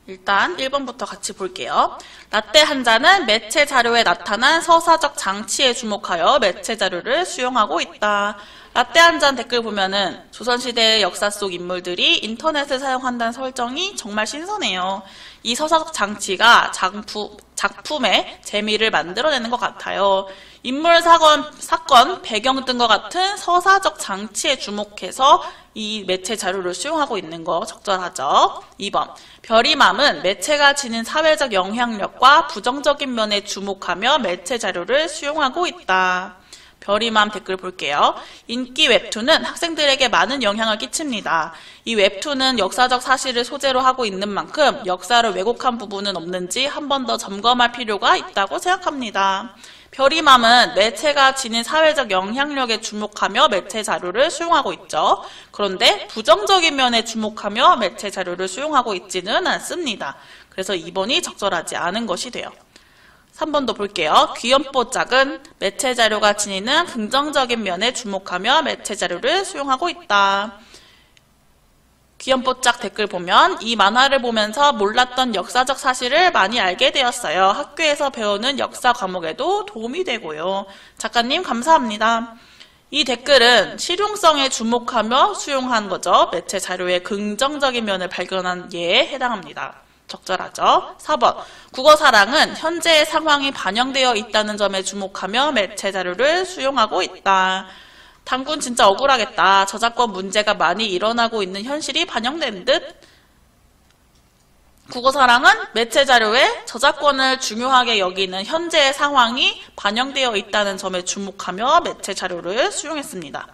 [SPEAKER 1] 일단 1번부터 같이 볼게요. 라떼 한 잔은 매체 자료에 나타난 서사적 장치에 주목하여 매체 자료를 수용하고 있다. 라떼 한잔 댓글 보면은 조선시대의 역사 속 인물들이 인터넷을 사용한다는 설정이 정말 신선해요. 이 서사적 장치가 작품, 작품의 재미를 만들어내는 것 같아요. 인물 사건, 사건, 배경 등과 같은 서사적 장치에 주목해서 이 매체 자료를 수용하고 있는 거 적절하죠. 2번. 별이맘은 매체가 지닌 사회적 영향력과 부정적인 면에 주목하며 매체 자료를 수용하고 있다. 별이맘 댓글 볼게요. 인기 웹툰은 학생들에게 많은 영향을 끼칩니다. 이 웹툰은 역사적 사실을 소재로 하고 있는 만큼 역사를 왜곡한 부분은 없는지 한 번 더 점검할 필요가 있다고 생각합니다. 별이맘은 매체가 지닌 사회적 영향력에 주목하며 매체 자료를 수용하고 있죠. 그런데 부정적인 면에 주목하며 매체 자료를 수용하고 있지는 않습니다. 그래서 2번이 적절하지 않은 것이 돼요. 3번도 볼게요. 귀염뽀짝은 매체 자료가 지니는 긍정적인 면에 주목하며 매체 자료를 수용하고 있다. 귀염뽀짝 댓글 보면 이 만화를 보면서 몰랐던 역사적 사실을 많이 알게 되었어요. 학교에서 배우는 역사 과목에도 도움이 되고요. 작가님 감사합니다. 이 댓글은 실용성에 주목하며 수용한 거죠. 매체 자료의 긍정적인 면을 발견한 예에 해당합니다. 적절하죠. 4번. 국어 사랑은 현재의 상황이 반영되어 있다는 점에 주목하며 매체 자료를 수용하고 있다. 당군 진짜 억울하겠다. 저작권 문제가 많이 일어나고 있는 현실이 반영된 듯. 국어사랑은 매체 자료에 저작권을 중요하게 여기는 현재의 상황이 반영되어 있다는 점에 주목하며 매체 자료를 수용했습니다.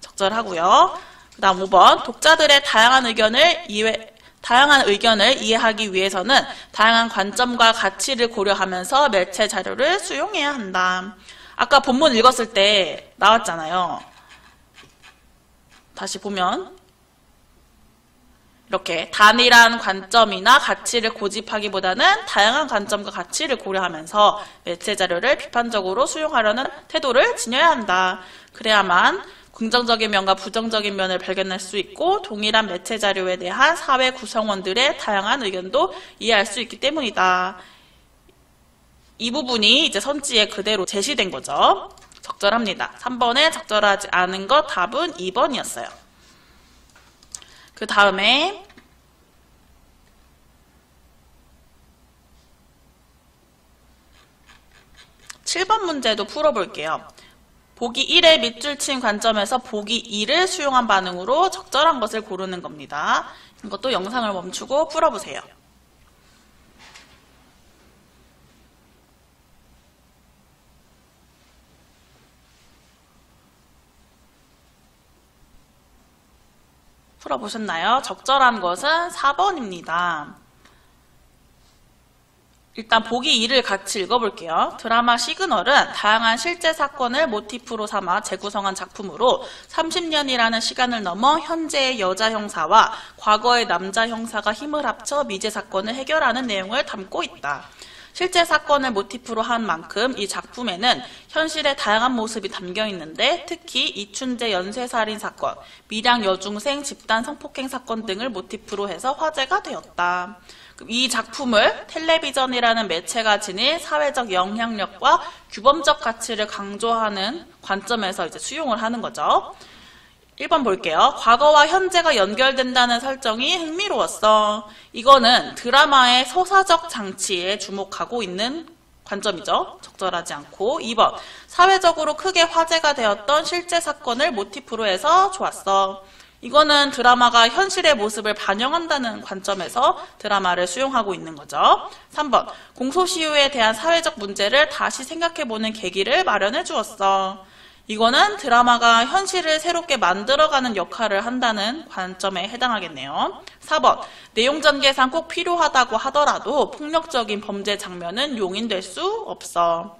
[SPEAKER 1] 적절하고요. 그 다음 5번 독자들의 다양한 의견을 이해, 다양한 의견을 이해하기 위해서는 다양한 관점과 가치를 고려하면서 매체 자료를 수용해야 한다. 아까 본문 읽었을 때 나왔잖아요. 다시 보면 이렇게 단일한 관점이나 가치를 고집하기보다는 다양한 관점과 가치를 고려하면서 매체 자료를 비판적으로 수용하려는 태도를 지녀야 한다. 그래야만 긍정적인 면과 부정적인 면을 발견할 수 있고 동일한 매체 자료에 대한 사회 구성원들의 다양한 의견도 이해할 수 있기 때문이다. 이 부분이 이제 선지에 그대로 제시된 거죠. 적절합니다. 3번에 적절하지 않은 것 답은 2번이었어요. 그 다음에 (7번) 문제도 풀어볼게요. 보기 1의 밑줄 친 관점에서 보기 2를 수용한 반응으로 적절한 것을 고르는 겁니다. 이것도 영상을 멈추고 풀어보세요. 풀어보셨나요? 적절한 것은 4번입니다. 일단 보기 2를 같이 읽어볼게요. 드라마 시그널은 다양한 실제 사건을 모티프로 삼아 재구성한 작품으로 30년이라는 시간을 넘어 현재의 여자 형사와 과거의 남자 형사가 힘을 합쳐 미제 사건을 해결하는 내용을 담고 있다. 실제 사건을 모티프로 한 만큼 이 작품에는 현실의 다양한 모습이 담겨 있는데 특히 이춘재 연쇄살인 사건, 밀양 여중생 집단 성폭행 사건 등을 모티프로 해서 화제가 되었다. 이 작품을 텔레비전이라는 매체가 지닌 사회적 영향력과 규범적 가치를 강조하는 관점에서 이제 수용을 하는 거죠. 1번 볼게요. 과거와 현재가 연결된다는 설정이 흥미로웠어. 이거는 드라마의 서사적 장치에 주목하고 있는 관점이죠. 적절하지 않고 2번 사회적으로 크게 화제가 되었던 실제 사건을 모티프로 해서 좋았어. 이거는 드라마가 현실의 모습을 반영한다는 관점에서 드라마를 수용하고 있는 거죠. 3번 공소시효에 대한 사회적 문제를 다시 생각해보는 계기를 마련해 주었어. 이거는 드라마가 현실을 새롭게 만들어가는 역할을 한다는 관점에 해당하겠네요. 4번 내용 전개상 꼭 필요하다고 하더라도 폭력적인 범죄 장면은 용인될 수 없어.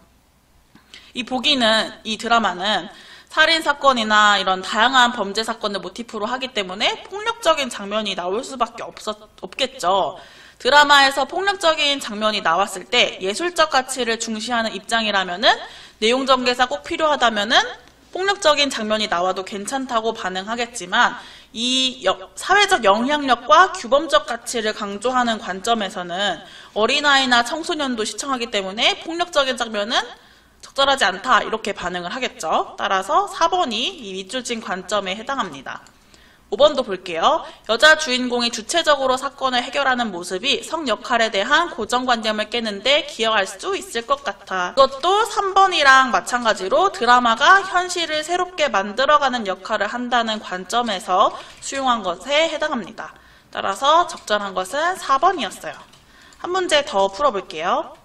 [SPEAKER 1] 이 보기는 이 드라마는 살인 사건이나 이런 다양한 범죄 사건을 모티프로 하기 때문에 폭력적인 장면이 나올 수밖에 없었, 없겠죠. 드라마에서 폭력적인 장면이 나왔을 때 예술적 가치를 중시하는 입장이라면은 내용 전개사 꼭 필요하다면은 폭력적인 장면이 나와도 괜찮다고 반응하겠지만 이 여- 사회적 영향력과 규범적 가치를 강조하는 관점에서는 어린아이나 청소년도 시청하기 때문에 폭력적인 장면은 적절하지 않다 이렇게 반응을 하겠죠. 따라서 4번이 이 밑줄진 관점에 해당합니다. 5번도 볼게요. 여자 주인공이 주체적으로 사건을 해결하는 모습이 성 역할에 대한 고정관념을 깨는데 기여할 수 있을 것 같아. 이것도 3번이랑 마찬가지로 드라마가 현실을 새롭게 만들어가는 역할을 한다는 관점에서 수용한 것에 해당합니다. 따라서 적절한 것은 4번이었어요. 한 문제 더 풀어볼게요.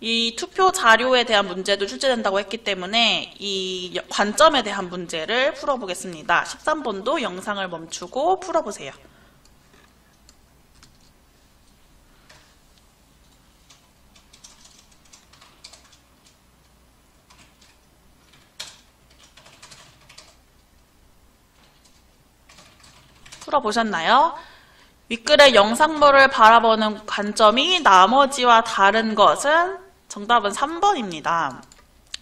[SPEAKER 1] 이 투표 자료에 대한 문제도 출제된다고 했기 때문에 이 여- 관점에 대한 문제를 풀어보겠습니다. 13번도 영상을 멈추고 풀어보세요. 풀어보셨나요? 윗글의 영상물을 바라보는 관점이 나머지와 다른 것은 정답은 3번입니다.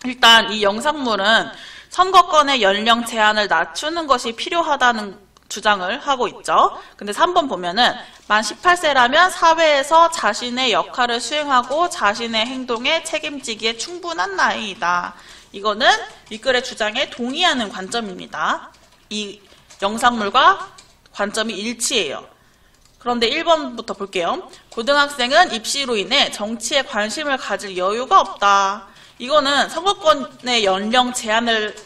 [SPEAKER 1] 일단 이 영상물은 선거권의 연령 제한을 낮추는 것이 필요하다는 주장을 하고 있죠. 근데 3번 보면은 만 18세라면 사회에서 자신의 역할을 수행하고 자신의 행동에 책임지기에 충분한 나이이다. 이거는 윗글의 주장에 동의하는 관점입니다. 이 영상물과 관점이 일치해요. 그런데 1번부터 볼게요. 고등학생은 입시로 인해 정치에 관심을 가질 여유가 없다. 이거는 선거권의 연령 제한을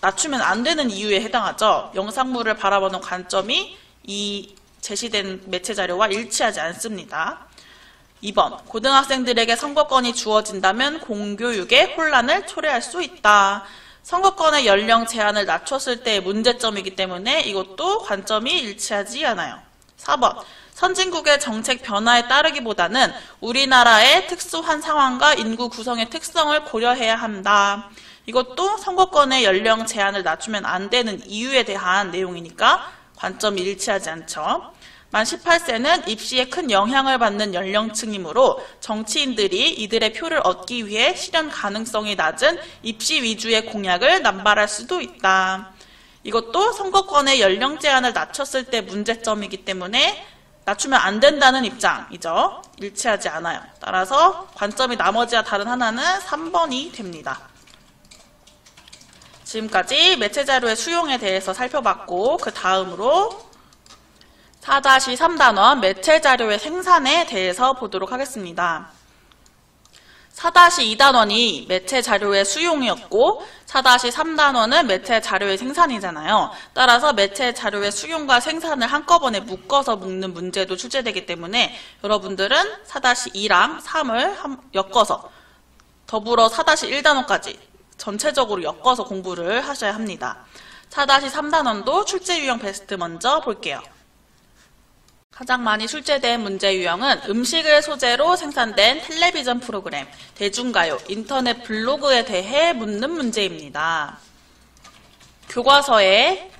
[SPEAKER 1] 낮추면 안 되는 이유에 해당하죠. 영상물을 바라보는 관점이 이 제시된 매체 자료와 일치하지 않습니다. 2번. 고등학생들에게 선거권이 주어진다면 공교육에 혼란을 초래할 수 있다. 선거권의 연령 제한을 낮췄을 때의 문제점이기 때문에 이것도 관점이 일치하지 않아요. 4번. 선진국의 정책 변화에 따르기보다는 우리나라의 특수한 상황과 인구 구성의 특성을 고려해야 한다. 이것도 선거권의 연령 제한을 낮추면 안 되는 이유에 대한 내용이니까 관점이 일치하지 않죠. 만 18세는 입시에 큰 영향을 받는 연령층이므로 정치인들이 이들의 표를 얻기 위해 실현 가능성이 낮은 입시 위주의 공약을 남발할 수도 있다. 이것도 선거권의 연령 제한을 낮췄을 때 문제점이기 때문에 낮추면 안 된다는 입장이죠. 일치하지 않아요. 따라서 관점이 나머지와 다른 하나는 3번이 됩니다. 지금까지 매체 자료의 수용에 대해서 살펴봤고 그 다음으로 4-3단원 매체 자료의 생산에 대해서 보도록 하겠습니다. 4-2단원이 매체 자료의 수용이었고 4-3단원은 매체 자료의 생산이잖아요. 따라서 매체 자료의 수용과 생산을 한꺼번에 묶어서 묶는 문제도 출제되기 때문에 여러분들은 4-2랑 3을 엮어서 더불어 4-1단원까지 전체적으로 엮어서 공부를 하셔야 합니다. 4-3단원도 출제 유형 베스트 먼저 볼게요. 가장 많이 출제된 문제 유형은 음식을 소재로 생산된 텔레비전 프로그램, 대중가요, 인터넷 블로그에 대해 묻는 문제입니다. 교과서에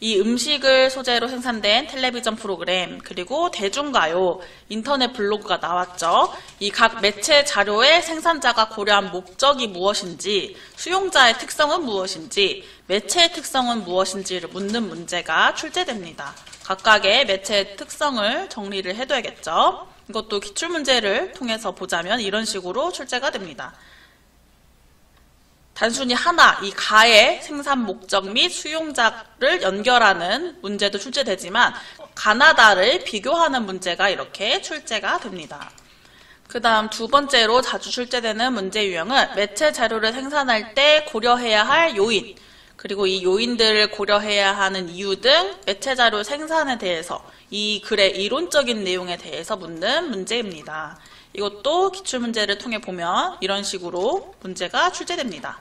[SPEAKER 1] 이 음식을 소재로 생산된 텔레비전 프로그램, 그리고 대중가요, 인터넷 블로그가 나왔죠. 이 각 매체 자료의 생산자가 고려한 목적이 무엇인지, 수용자의 특성은 무엇인지, 매체의 특성은 무엇인지를 묻는 문제가 출제됩니다. 각각의 매체의 특성을 정리를 해둬야겠죠. 이것도 기출문제를 통해서 보자면 이런 식으로 출제가 됩니다. 단순히 하나, 이 가의 생산 목적 및 수용자를 연결하는 문제도 출제되지만 가나다를 비교하는 문제가 이렇게 출제가 됩니다. 그 다음 두 번째로 자주 출제되는 문제 유형은 매체 자료를 생산할 때 고려해야 할 요인, 그리고 이 요인들을 고려해야 하는 이유 등 매체 자료 생산에 대해서 이 글의 이론적인 내용에 대해서 묻는 문제입니다. 이것도 기출문제를 통해 보면 이런 식으로 문제가 출제됩니다.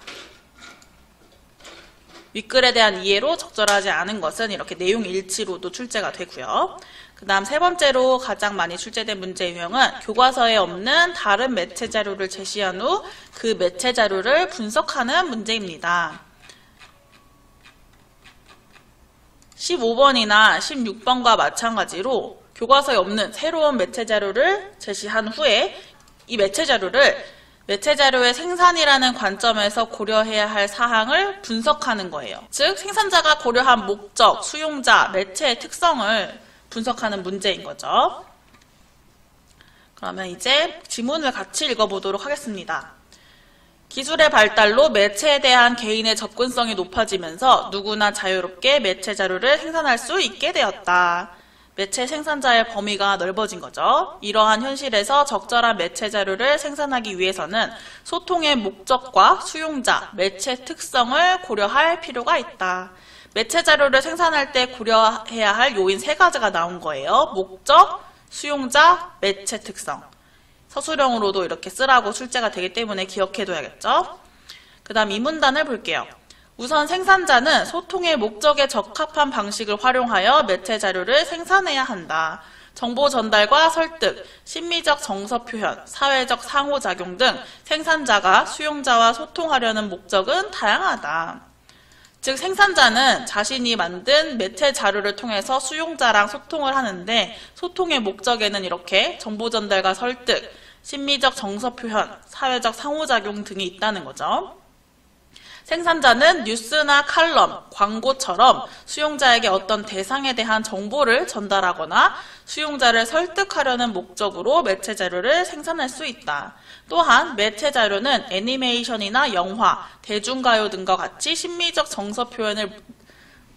[SPEAKER 1] 윗글에 대한 이해로 적절하지 않은 것은 이렇게 내용 일치로도 출제가 되고요. 그 다음 세 번째로 가장 많이 출제된 문제 유형은 교과서에 없는 다른 매체 자료를 제시한 후 그 매체 자료를 분석하는 문제입니다. 15번이나 16번과 마찬가지로 교과서에 없는 새로운 매체 자료를 제시한 후에 이 매체 자료를 매체 자료의 생산이라는 관점에서 고려해야 할 사항을 분석하는 거예요. 즉, 생산자가 고려한 목적, 수용자, 매체의 특성을 분석하는 문제인 거죠. 그러면 이제 지문을 같이 읽어보도록 하겠습니다. 기술의 발달로 매체에 대한 개인의 접근성이 높아지면서 누구나 자유롭게 매체 자료를 생산할 수 있게 되었다. 매체 생산자의 범위가 넓어진 거죠. 이러한 현실에서 적절한 매체 자료를 생산하기 위해서는 소통의 목적과 수용자, 매체 특성을 고려할 필요가 있다. 매체 자료를 생산할 때 고려해야 할 요인 세 가지가 나온 거예요. 목적, 수용자, 매체 특성. 서술형으로도 이렇게 쓰라고 출제가 되기 때문에 기억해둬야겠죠. 그 다음 이 문단을 볼게요. 우선 생산자는 소통의 목적에 적합한 방식을 활용하여 매체 자료를 생산해야 한다. 정보 전달과 설득, 심미적 정서 표현, 사회적 상호작용 등 생산자가 수용자와 소통하려는 목적은 다양하다. 즉 생산자는 자신이 만든 매체 자료를 통해서 수용자랑 소통을 하는데 소통의 목적에는 이렇게 정보 전달과 설득, 심미적 정서 표현, 사회적 상호작용 등이 있다는 거죠. 생산자는 뉴스나 칼럼, 광고처럼 수용자에게 어떤 대상에 대한 정보를 전달하거나 수용자를 설득하려는 목적으로 매체 자료를 생산할 수 있다. 또한 매체 자료는 애니메이션이나 영화, 대중가요 등과 같이 심미적 정서 표현을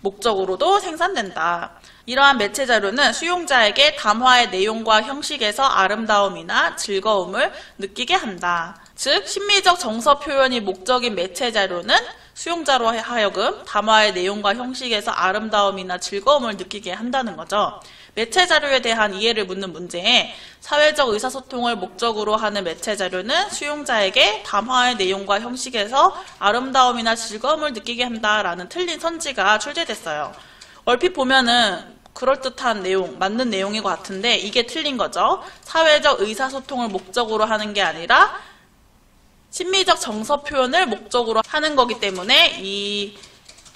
[SPEAKER 1] 목적으로도 생산된다. 이러한 매체 자료는 수용자에게 담화의 내용과 형식에서 아름다움이나 즐거움을 느끼게 한다. 즉, 심미적 정서 표현이 목적인 매체 자료는 수용자로 하여금 담화의 내용과 형식에서 아름다움이나 즐거움을 느끼게 한다는 거죠. 매체 자료에 대한 이해를 묻는 문제에 사회적 의사소통을 목적으로 하는 매체 자료는 수용자에게 담화의 내용과 형식에서 아름다움이나 즐거움을 느끼게 한다라는 틀린 선지가 출제됐어요. 얼핏 보면은 그럴듯한 내용, 맞는 내용인 것 같은데 이게 틀린 거죠. 사회적 의사소통을 목적으로 하는 게 아니라 심미적 정서 표현을 목적으로 하는 거기 때문에 이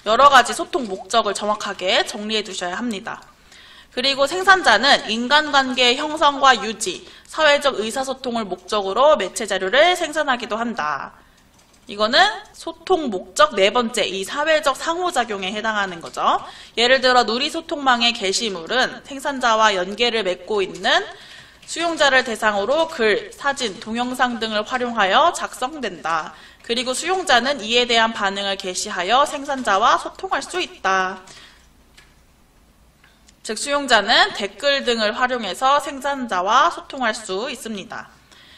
[SPEAKER 1] 여러 가지 소통 목적을 정확하게 정리해 두셔야 합니다. 그리고 생산자는 인간관계 형성과 유지, 사회적 의사소통을 목적으로 매체 자료를 생산하기도 한다. 이거는 소통 목적 네 번째, 이 사회적 상호작용에 해당하는 거죠. 예를 들어 누리소통망의 게시물은 생산자와 연계를 맺고 있는 수용자를 대상으로 글, 사진, 동영상 등을 활용하여 작성된다. 그리고 수용자는 이에 대한 반응을 게시하여 생산자와 소통할 수 있다. 즉 수용자는 댓글 등을 활용해서 생산자와 소통할 수 있습니다.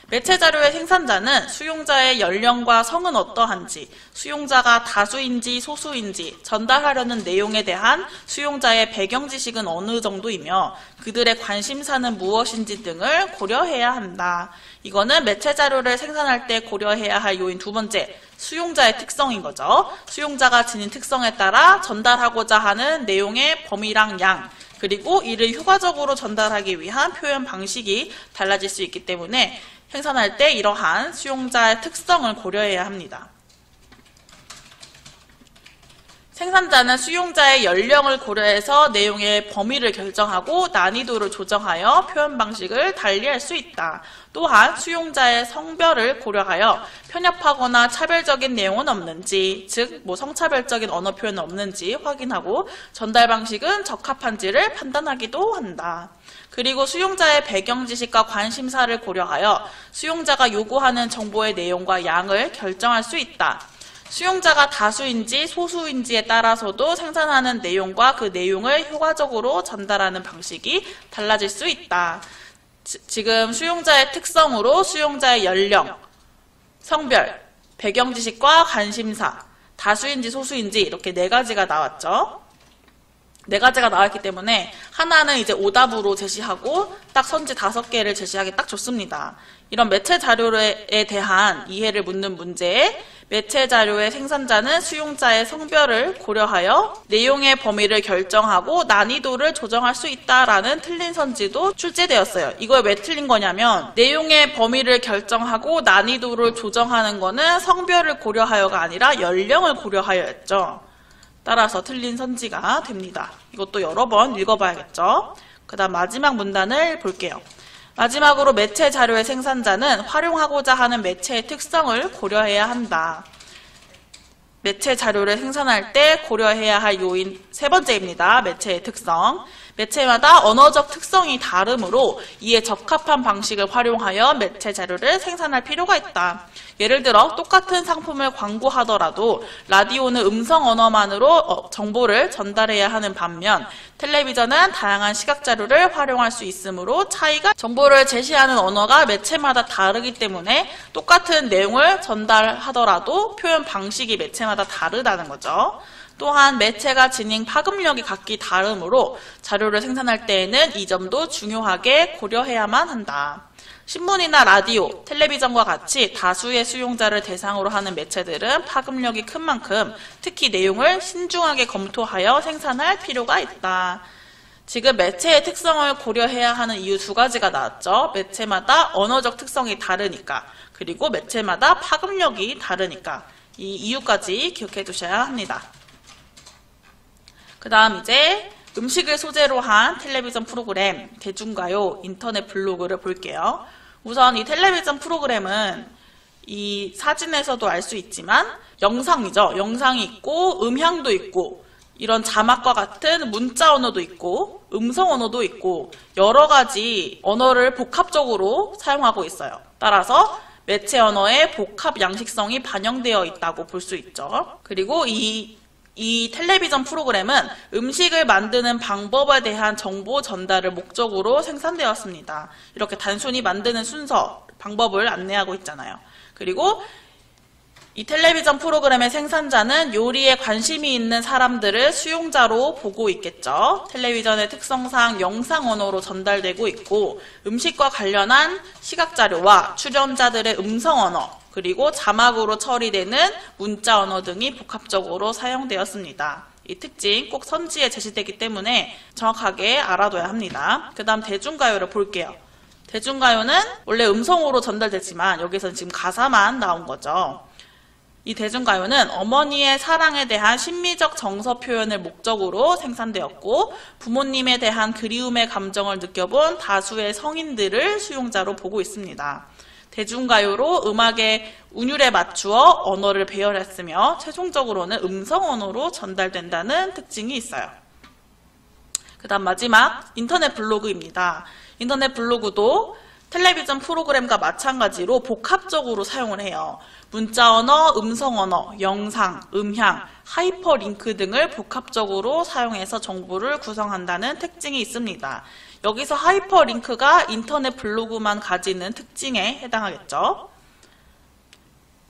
[SPEAKER 1] 매체 자료의 생산자는 수용자의 연령과 성은 어떠한지, 수용자가 다수인지 소수인지, 전달하려는 내용에 대한 수용자의 배경 지식은 어느 정도이며 그들의 관심사는 무엇인지 등을 고려해야 한다. 이거는 매체 자료를 생산할 때 고려해야 할 요인 두 번째, 수용자의 특성인 거죠. 수용자가 지닌 특성에 따라 전달하고자 하는 내용의 범위랑 양, 그리고 이를 효과적으로 전달하기 위한 표현 방식이 달라질 수 있기 때문에 생산할 때 이러한 수용자의 특성을 고려해야 합니다. 생산자는 수용자의 연령을 고려해서 내용의 범위를 결정하고 난이도를 조정하여 표현 방식을 달리할 수 있다. 또한 수용자의 성별을 고려하여 편협하거나 차별적인 내용은 없는지, 즉, 뭐 성차별적인 언어 표현은 없는지 확인하고 전달 방식은 적합한지를 판단하기도 한다. 그리고 수용자의 배경 지식과 관심사를 고려하여 수용자가 요구하는 정보의 내용과 양을 결정할 수 있다. 수용자가 다수인지 소수인지에 따라서도 생산하는 내용과 그 내용을 효과적으로 전달하는 방식이 달라질 수 있다. 지금 수용자의 특성으로 수용자의 연령, 성별, 배경 지식과 관심사, 다수인지 소수인지 이렇게 네 가지가 나왔죠. 네 가지가 나왔기 때문에 하나는 이제 오답으로 제시하고 딱 선지 다섯 개를 제시하기 딱 좋습니다. 이런 매체 자료에 대한 이해를 묻는 문제에 매체 자료의 생산자는 수용자의 성별을 고려하여 내용의 범위를 결정하고 난이도를 조정할 수 있다라는 틀린 선지도 출제되었어요. 이걸 왜 틀린 거냐면 내용의 범위를 결정하고 난이도를 조정하는 거는 성별을 고려하여가 아니라 연령을 고려하여였죠. 따라서 틀린 선지가 됩니다. 이것도 여러 번 읽어봐야겠죠. 그 다음 마지막 문단을 볼게요. 마지막으로 매체 자료의 생산자는 활용하고자 하는 매체의 특성을 고려해야 한다. 매체 자료를 생산할 때 고려해야 할 요인 세 번째입니다. 매체의 특성. 매체마다 언어적 특성이 다르므로 이에 적합한 방식을 활용하여 매체 자료를 생산할 필요가 있다. 예를 들어 똑같은 상품을 광고하더라도 라디오는 음성 언어만으로 어, 정보를 전달해야 하는 반면 텔레비전은 다양한 시각 자료를 활용할 수 있으므로 차이가 정보를 제시하는 언어가 매체마다 다르기 때문에 똑같은 내용을 전달하더라도 표현 방식이 매체마다 다르다는 거죠. 또한 매체가 지닌 파급력이 각기 다르므로 자료를 생산할 때에는 이 점도 중요하게 고려해야만 한다. 신문이나 라디오, 텔레비전과 같이 다수의 수용자를 대상으로 하는 매체들은 파급력이 큰 만큼 특히 내용을 신중하게 검토하여 생산할 필요가 있다. 지금 매체의 특성을 고려해야 하는 이유 두 가지가 나왔죠. 매체마다 언어적 특성이 다르니까, 그리고 매체마다 파급력이 다르니까 이 이유까지 기억해 두셔야 합니다. 그 다음 이제 음식을 소재로 한 텔레비전 프로그램, 대중가요, 인터넷 블로그를 볼게요. 우선 이 텔레비전 프로그램은 이 사진에서도 알 수 있지만 영상이죠. 영상이 있고 음향도 있고 이런 자막과 같은 문자 언어도 있고 음성 언어도 있고 여러 가지 언어를 복합적으로 사용하고 있어요. 따라서 매체 언어의 복합 양식성이 반영되어 있다고 볼 수 있죠. 그리고 이, 이 텔레비전 프로그램은 음식을 만드는 방법에 대한 정보 전달을 목적으로 생산되었습니다. 이렇게 단순히 만드는 순서, 방법을 안내하고 있잖아요. 그리고 이 텔레비전 프로그램의 생산자는 요리에 관심이 있는 사람들을 수용자로 보고 있겠죠. 텔레비전의 특성상 영상 언어로 전달되고 있고 음식과 관련한 시각 자료와 출연자들의 음성 언어 그리고 자막으로 처리되는 문자 언어 등이 복합적으로 사용되었습니다. 이 특징 꼭 선지에 제시되기 때문에 정확하게 알아둬야 합니다. 그 다음 대중가요를 볼게요. 대중가요는 원래 음성으로 전달되지만 여기서 지금 가사만 나온 거죠. 이 대중가요는 어머니의 사랑에 대한 심미적 정서 표현을 목적으로 생산되었고 부모님에 대한 그리움의 감정을 느껴본 다수의 성인들을 수용자로 보고 있습니다. 대중가요로 음악의 운율에 맞추어 언어를 배열했으며 최종적으로는 음성 언어로 전달된다는 특징이 있어요. 그 다음 마지막 인터넷 블로그입니다. 인터넷 블로그도 텔레비전 프로그램과 마찬가지로 복합적으로 사용을 해요. 문자 언어, 음성 언어, 영상, 음향, 하이퍼링크 등을 복합적으로 사용해서 정보를 구성한다는 특징이 있습니다. 여기서 하이퍼링크가 인터넷 블로그만 가지는 특징에 해당하겠죠.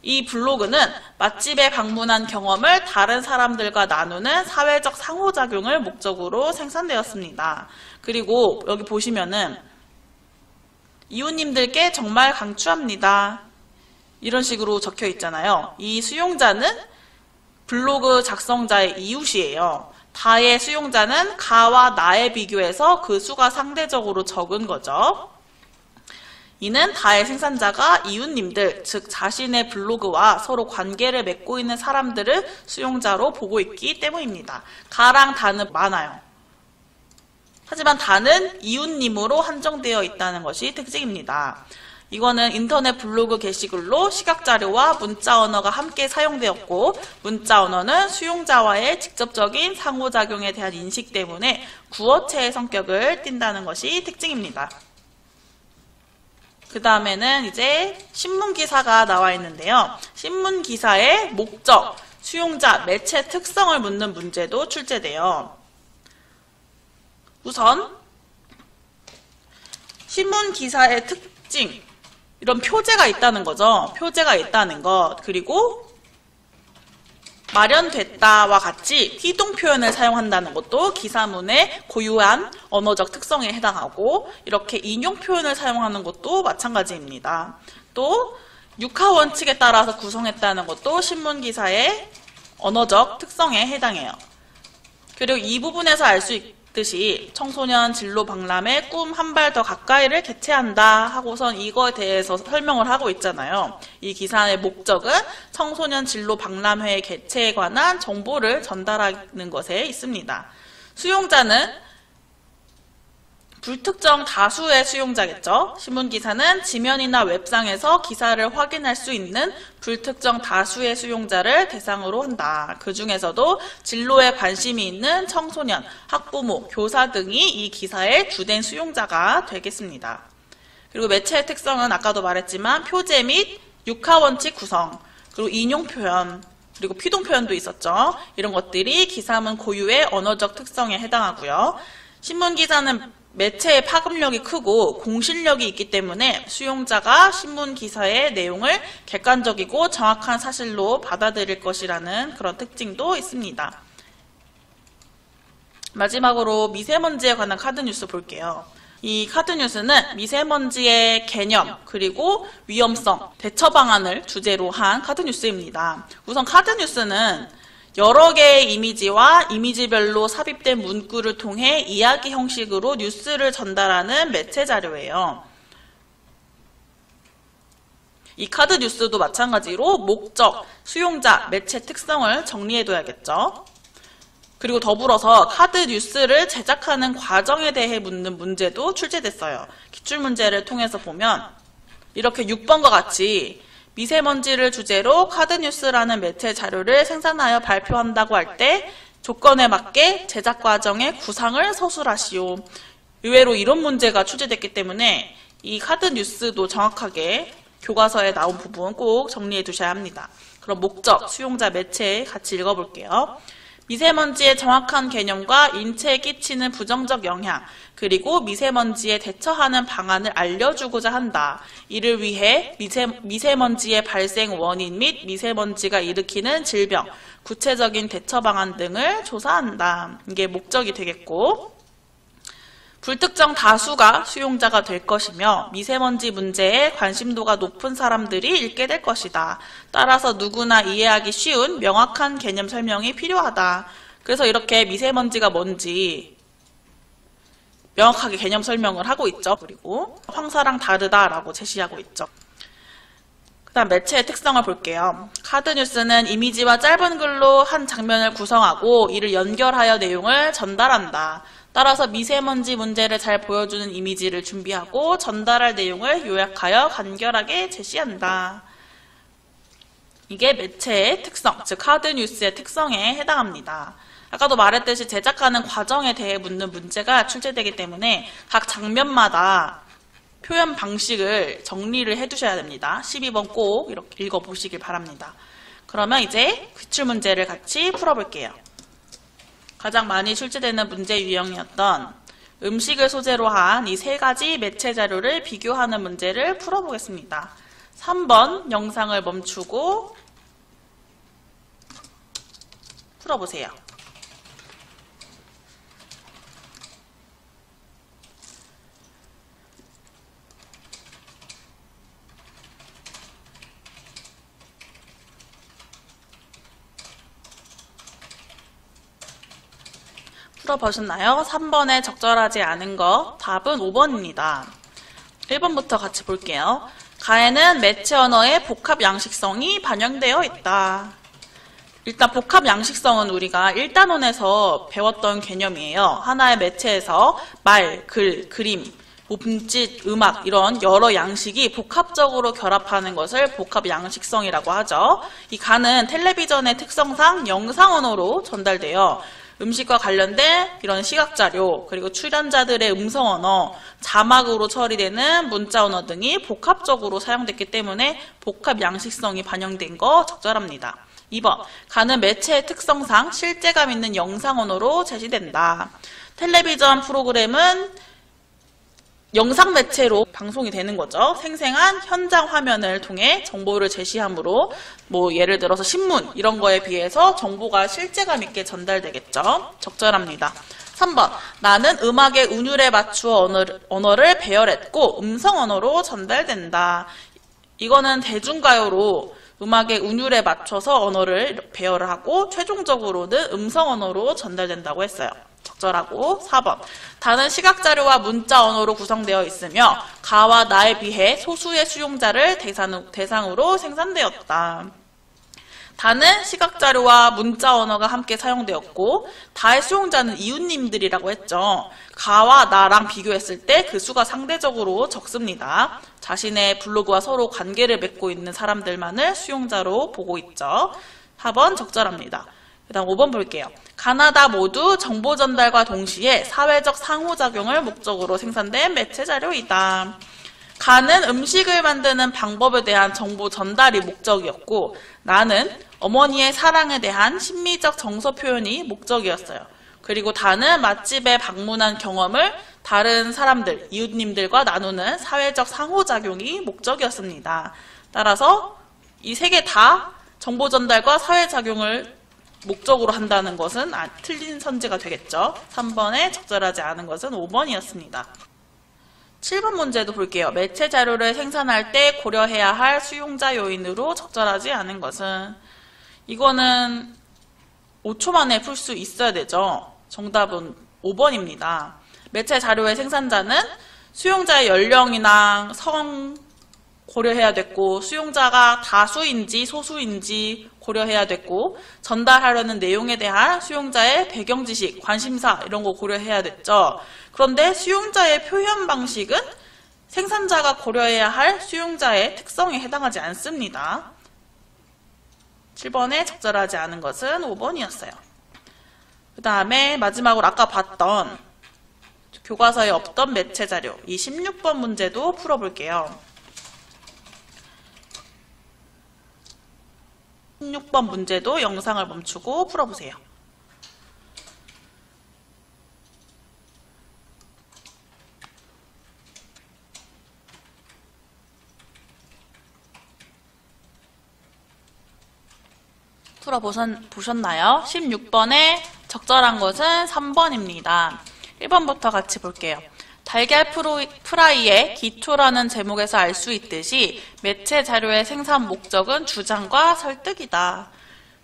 [SPEAKER 1] 이 블로그는 맛집에 방문한 경험을 다른 사람들과 나누는 사회적 상호작용을 목적으로 생산되었습니다. 그리고 여기 보시면은 이웃님들께 정말 강추합니다. 이런 식으로 적혀 있잖아요. 이 수용자는 블로그 작성자의 이웃이에요. 다의 수용자는 가와 나에 비교해서 그 수가 상대적으로 적은 거죠. 이는 다의 생산자가 이웃님들, 즉 자신의 블로그와 서로 관계를 맺고 있는 사람들을 수용자로 보고 있기 때문입니다. 가랑 다는 많아요. 하지만 다는 이웃님으로 한정되어 있다는 것이 특징입니다. 이거는 인터넷 블로그 게시글로 시각 자료와 문자 언어가 함께 사용되었고 문자 언어는 수용자와의 직접적인 상호작용에 대한 인식 때문에 구어체의 성격을 띈다는 것이 특징입니다. 그 다음에는 이제 신문 기사가 나와 있는데요. 신문 기사의 목적, 수용자, 매체 특성을 묻는 문제도 출제돼요. 우선 신문 기사의 특징, 이런 표제가 있다는 거죠. 표제가 있다는 것. 그리고 마련됐다와 같이 희동 표현을 사용한다는 것도 기사문의 고유한 언어적 특성에 해당하고 이렇게 인용 표현을 사용하는 것도 마찬가지입니다. 또 육하 원칙에 따라서 구성했다는 것도 신문 기사의 언어적 특성에 해당해요. 그리고 이 부분에서 알 수 듯이 청소년 진로 박람회 꿈 한 발 더 가까이를 개최한다 하고선 이거에 대해서 설명을 하고 있잖아요. 이 기사의 목적은 청소년 진로 박람회 개최에 관한 정보를 전달하는 것에 있습니다. 수용자는 불특정 다수의 수용자겠죠. 신문기사는 지면이나 웹상에서 기사를 확인할 수 있는 불특정 다수의 수용자를 대상으로 한다. 그 중에서도 진로에 관심이 있는 청소년, 학부모, 교사 등이 이 기사의 주된 수용자가 되겠습니다. 그리고 매체의 특성은 아까도 말했지만 표제 및 육하 원칙 구성, 그리고 인용 표현, 그리고 피동 표현도 있었죠. 이런 것들이 기사문 고유의 언어적 특성에 해당하고요. 신문 기사는 매체의 파급력이 크고 공신력이 있기 때문에 수용자가 신문 기사의 내용을 객관적이고 정확한 사실로 받아들일 것이라는 그런 특징도 있습니다. 마지막으로 미세먼지에 관한 카드 뉴스 볼게요. 이 카드 뉴스는 미세먼지의 개념 그리고 위험성, 대처 방안을 주제로 한 카드 뉴스입니다. 우선 카드 뉴스는 여러 개의 이미지와 이미지별로 삽입된 문구를 통해 이야기 형식으로 뉴스를 전달하는 매체 자료예요. 이 카드 뉴스도 마찬가지로 목적, 수용자, 매체 특성을 정리해둬야겠죠. 그리고 더불어서 카드 뉴스를 제작하는 과정에 대해 묻는 문제도 출제됐어요. 기출문제를 통해서 보면 이렇게 6번과 같이 미세먼지를 주제로 카드뉴스라는 매체 자료를 생산하여 발표한다고 할 때 조건에 맞게 제작 과정의 구상을 서술하시오. 의외로 이런 문제가 출제됐기 때문에 이 카드뉴스도 정확하게 교과서에 나온 부분 꼭 정리해 두셔야 합니다. 그럼 목적, 수용자, 매체 같이 읽어볼게요. 미세먼지의 정확한 개념과 인체에 끼치는 부정적 영향, 그리고 미세먼지에 대처하는 방안을 알려주고자 한다. 이를 위해 미세, 미세먼지의 발생 원인 및 미세먼지가 일으키는 질병, 구체적인 대처 방안 등을 조사한다. 이게 목적이 되겠고, 불특정 다수가 수용자가 될 것이며 미세먼지 문제에 관심도가 높은 사람들이 읽게 될 것이다. 따라서 누구나 이해하기 쉬운 명확한 개념 설명이 필요하다. 그래서 이렇게 미세먼지가 뭔지 명확하게 개념 설명을 하고 있죠. 그리고 황사랑 다르다라고 제시하고 있죠. 그 다음 매체의 특성을 볼게요. 카드뉴스는 이미지와 짧은 글로 한 장면을 구성하고 이를 연결하여 내용을 전달한다. 따라서 미세먼지 문제를 잘 보여주는 이미지를 준비하고 전달할 내용을 요약하여 간결하게 제시한다. 이게 매체의 특성, 즉 카드 뉴스의 특성에 해당합니다. 아까도 말했듯이 제작하는 과정에 대해 묻는 문제가 출제되기 때문에 각 장면마다 표현 방식을 정리를 해두셔야 됩니다. 12번 꼭 이렇게 읽어보시길 바랍니다. 그러면 이제 기출 문제를 같이 풀어볼게요. 가장 많이 출제되는 문제 유형이었던 음식을 소재로 한 이 세 가지 매체 자료를 비교하는 문제를 풀어보겠습니다. 3번 영상을 멈추고 풀어보세요. 풀어보셨나요? 3번에 적절하지 않은 거 답은 5번입니다. 1번부터 같이 볼게요. 가에는 매체 언어의 복합 양식성이 반영되어 있다. 일단 복합 양식성은 우리가 1단원에서 배웠던 개념이에요. 하나의 매체에서 말, 글, 그림, 몸짓, 음악 이런 여러 양식이 복합적으로 결합하는 것을 복합 양식성이라고 하죠. 이 가는 텔레비전의 특성상 영상 언어로 전달돼요. 음식과 관련된 이런 시각자료, 그리고 출연자들의 음성 언어, 자막으로 처리되는 문자 언어 등이 복합적으로 사용됐기 때문에 복합 양식성이 반영된 거 적절합니다. 2번, 가는 매체의 특성상 실제감 있는 영상 언어로 제시된다. 텔레비전 프로그램은 영상 매체로 방송이 되는 거죠. 생생한 현장 화면을 통해 정보를 제시하므로 뭐 예를 들어서 신문 이런 거에 비해서 정보가 실제감 있게 전달되겠죠. 적절합니다. 3번 나는 음악의 운율에 맞추어 언어를, 언어를 배열했고 음성 언어로 전달된다. 이거는 대중가요로 음악의 운율에 맞춰서 언어를 배열을 하고 최종적으로는 음성 언어로 전달된다고 했어요. 적절하고 4번 다른 시각자료와 문자 언어로 구성되어 있으며 가와 나에 비해 소수의 수용자를 대상, 으로 생산되었다. 다는 시각자료와 문자 언어가 함께 사용되었고 다의 수용자는 이웃님들이라고 했죠. 가와 나랑 비교했을 때 그 수가 상대적으로 적습니다. 자신의 블로그와 서로 관계를 맺고 있는 사람들만을 수용자로 보고 있죠. 4번 적절합니다. 그 다음 5번 볼게요. 가나다 모두 정보 전달과 동시에 사회적 상호작용을 목적으로 생산된 매체 자료이다. 가는 음식을 만드는 방법에 대한 정보 전달이 목적이었고 나는 어머니의 사랑에 대한 심미적 정서 표현이 목적이었어요. 그리고 다는 맛집에 방문한 경험을 다른 사람들, 이웃님들과 나누는 사회적 상호작용이 목적이었습니다. 따라서 이 세 개 다 정보 전달과 사회작용을 목적으로 한다는 것은 아, 틀린 선지가 되겠죠. 3번에 적절하지 않은 것은 5번이었습니다. 7번 문제도 볼게요. 매체 자료를 생산할 때 고려해야 할 수용자 요인으로 적절하지 않은 것은 이거는 5초 만에 풀 수 있어야 되죠. 정답은 5번입니다. 매체 자료의 생산자는 수용자의 연령이나 성 고려해야 됐고 수용자가 다수인지 소수인지 고려해야 됐고 전달하려는 내용에 대한 수용자의 배경 지식, 관심사 이런 거 고려해야 됐죠. 그런데 수용자의 표현 방식은 생산자가 고려해야 할 수용자의 특성에 해당하지 않습니다. 7번에 적절하지 않은 것은 5번이었어요. 그 다음에 마지막으로 아까 봤던 교과서에 없던 매체 자료 이 16번 문제도 풀어볼게요. 16번 문제도 영상을 멈추고 풀어보세요. 풀어보셨나요? 16번에 적절한 것은 3번입니다. 1번부터 같이 볼게요. 달걀 프라이의 기초라는 제목에서 알 수 있듯이 매체 자료의 생산 목적은 주장과 설득이다.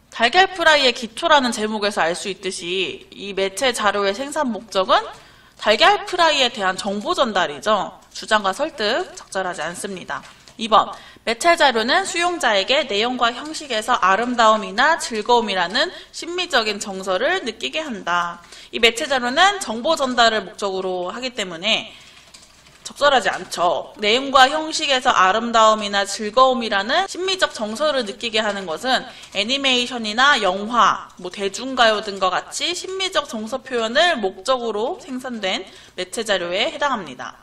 [SPEAKER 1] 달걀 프라이의 기초라는 제목에서 알 수 있듯이 이 매체 자료의 생산 목적은 달걀 프라이에 대한 정보 전달이죠. 주장과 설득 적절하지 않습니다. 2번 매체 자료는 수용자에게 내용과 형식에서 아름다움이나 즐거움이라는 심미적인 정서를 느끼게 한다. 이 매체 자료는 정보 전달을 목적으로 하기 때문에 적절하지 않죠. 내용과 형식에서 아름다움이나 즐거움이라는 심미적 정서를 느끼게 하는 것은 애니메이션이나 영화, 뭐 대중가요 등과 같이 심미적 정서 표현을 목적으로 생산된 매체 자료에 해당합니다.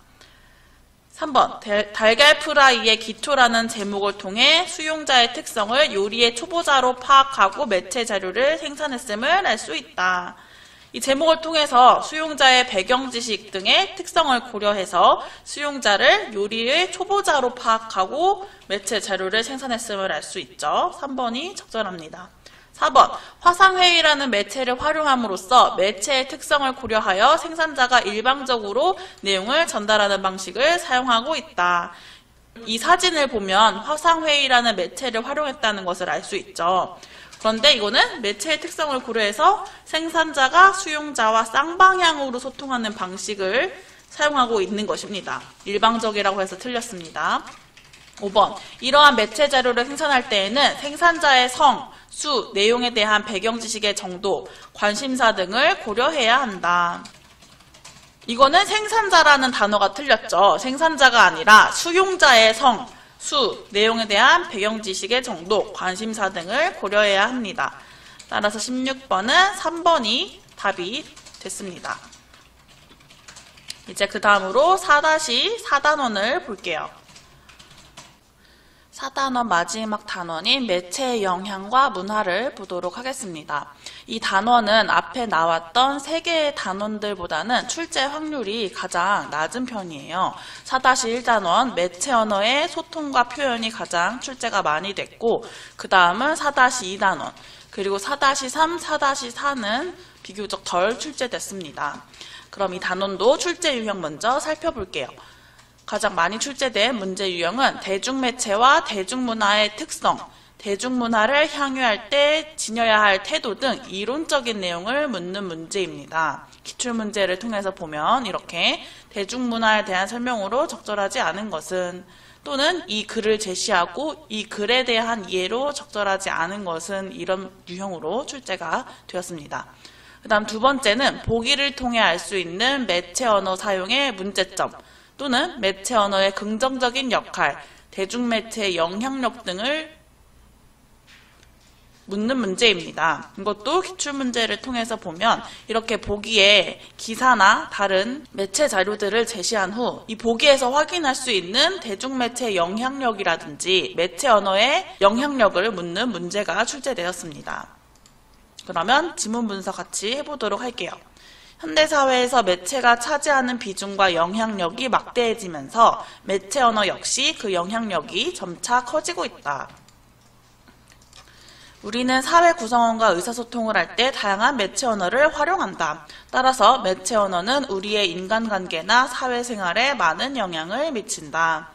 [SPEAKER 1] 3번 달걀 프라이의 기초라는 제목을 통해 수용자의 특성을 요리의 초보자로 파악하고 매체 자료를 생산했음을 알 수 있다. 이 제목을 통해서 수용자의 배경 지식 등의 특성을 고려해서 수용자를 요리의 초보자로 파악하고 매체 자료를 생산했음을 알 수 있죠. 3번이 적절합니다. 4번 화상회의라는 매체를 활용함으로써 매체의 특성을 고려하여 생산자가 일방적으로 내용을 전달하는 방식을 사용하고 있다. 이 사진을 보면 화상회의라는 매체를 활용했다는 것을 알 수 있죠. 그런데 이거는 매체의 특성을 고려해서 생산자가 수용자와 쌍방향으로 소통하는 방식을 사용하고 있는 것입니다. 일방적이라고 해서 틀렸습니다. 5번 이러한 매체 자료를 생산할 때에는 생산자의 성, 수, 내용에 대한 배경 지식의 정도, 관심사 등을 고려해야 한다. 이거는 생산자라는 단어가 틀렸죠. 생산자가 아니라 수용자의 성, 수, 내용에 대한 배경 지식의 정도, 관심사 등을 고려해야 합니다. 따라서 16번은 3번이 답이 됐습니다. 이제 그 다음으로 4-4단원을 볼게요. 4단원 마지막 단원인 매체의 영향과 문화를 보도록 하겠습니다. 이 단원은 앞에 나왔던 세 개의 단원들보다는 출제 확률이 가장 낮은 편이에요. 4-1단원 매체 언어의 소통과 표현이 가장 출제가 많이 됐고 그 다음은 4-2단원 그리고 4-3, 4-4는 비교적 덜 출제됐습니다. 그럼 이 단원도 출제 유형 먼저 살펴볼게요. 가장 많이 출제된 문제 유형은 대중매체와 대중문화의 특성, 대중문화를 향유할 때 지녀야 할 태도 등 이론적인 내용을 묻는 문제입니다. 기출문제를 통해서 보면 이렇게 대중문화에 대한 설명으로 적절하지 않은 것은 또는 이 글을 제시하고 이 글에 대한 이해로 적절하지 않은 것은 이런 유형으로 출제가 되었습니다. 그 다음 두 번째는 보기를 통해 알 수 있는 매체 언어 사용의 문제점 또는 매체 언어의 긍정적인 역할, 대중매체의 영향력 등을 묻는 문제입니다. 이것도 기출문제를 통해서 보면 이렇게 보기에 기사나 다른 매체 자료들을 제시한 후 이 보기에서 확인할 수 있는 대중매체의 영향력이라든지 매체 언어의 영향력을 묻는 문제가 출제되었습니다. 그러면 지문 분석 같이 해보도록 할게요. 현대사회에서 매체가 차지하는 비중과 영향력이 막대해지면서 매체 언어 역시 그 영향력이 점차 커지고 있다. 우리는 사회 구성원과 의사소통을 할 때 다양한 매체 언어를 활용한다. 따라서 매체 언어는 우리의 인간관계나 사회생활에 많은 영향을 미친다.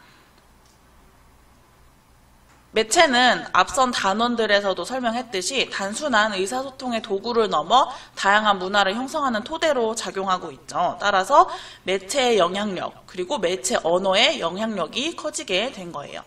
[SPEAKER 1] 매체는 앞선 단원들에서도 설명했듯이 단순한 의사소통의 도구를 넘어 다양한 문화를 형성하는 토대로 작용하고 있죠. 따라서 매체의 영향력, 그리고 매체 언어의 영향력이 커지게 된 거예요.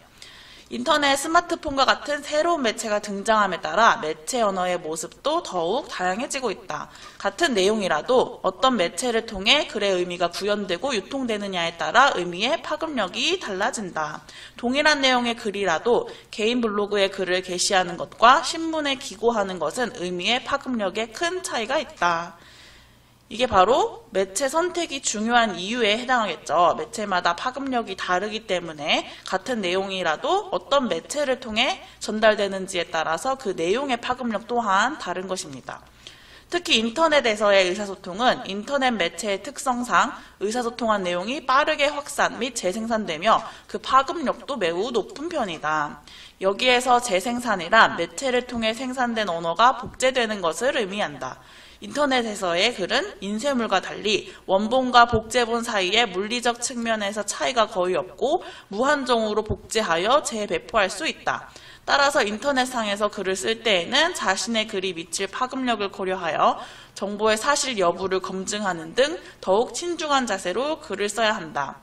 [SPEAKER 1] 인터넷, 스마트폰과 같은 새로운 매체가 등장함에 따라 매체 언어의 모습도 더욱 다양해지고 있다. 같은 내용이라도 어떤 매체를 통해 글의 의미가 구현되고 유통되느냐에 따라 의미의 파급력이 달라진다. 동일한 내용의 글이라도 개인 블로그에 글을 게시하는 것과 신문에 기고하는 것은 의미의 파급력에 큰 차이가 있다. 이게 바로 매체 선택이 중요한 이유에 해당하겠죠. 매체마다 파급력이 다르기 때문에 같은 내용이라도 어떤 매체를 통해 전달되는지에 따라서 그 내용의 파급력 또한 다른 것입니다. 특히 인터넷에서의 의사소통은 인터넷 매체의 특성상 의사소통한 내용이 빠르게 확산 및 재생산되며 그 파급력도 매우 높은 편이다. 여기에서 재생산이란 매체를 통해 생산된 언어가 복제되는 것을 의미한다. 인터넷에서의 글은 인쇄물과 달리 원본과 복제본 사이에 물리적 측면에서 차이가 거의 없고 무한정으로 복제하여 재배포할 수 있다. 따라서 인터넷상에서 글을 쓸 때에는 자신의 글이 미칠 파급력을 고려하여 정보의 사실 여부를 검증하는 등 더욱 신중한 자세로 글을 써야 한다.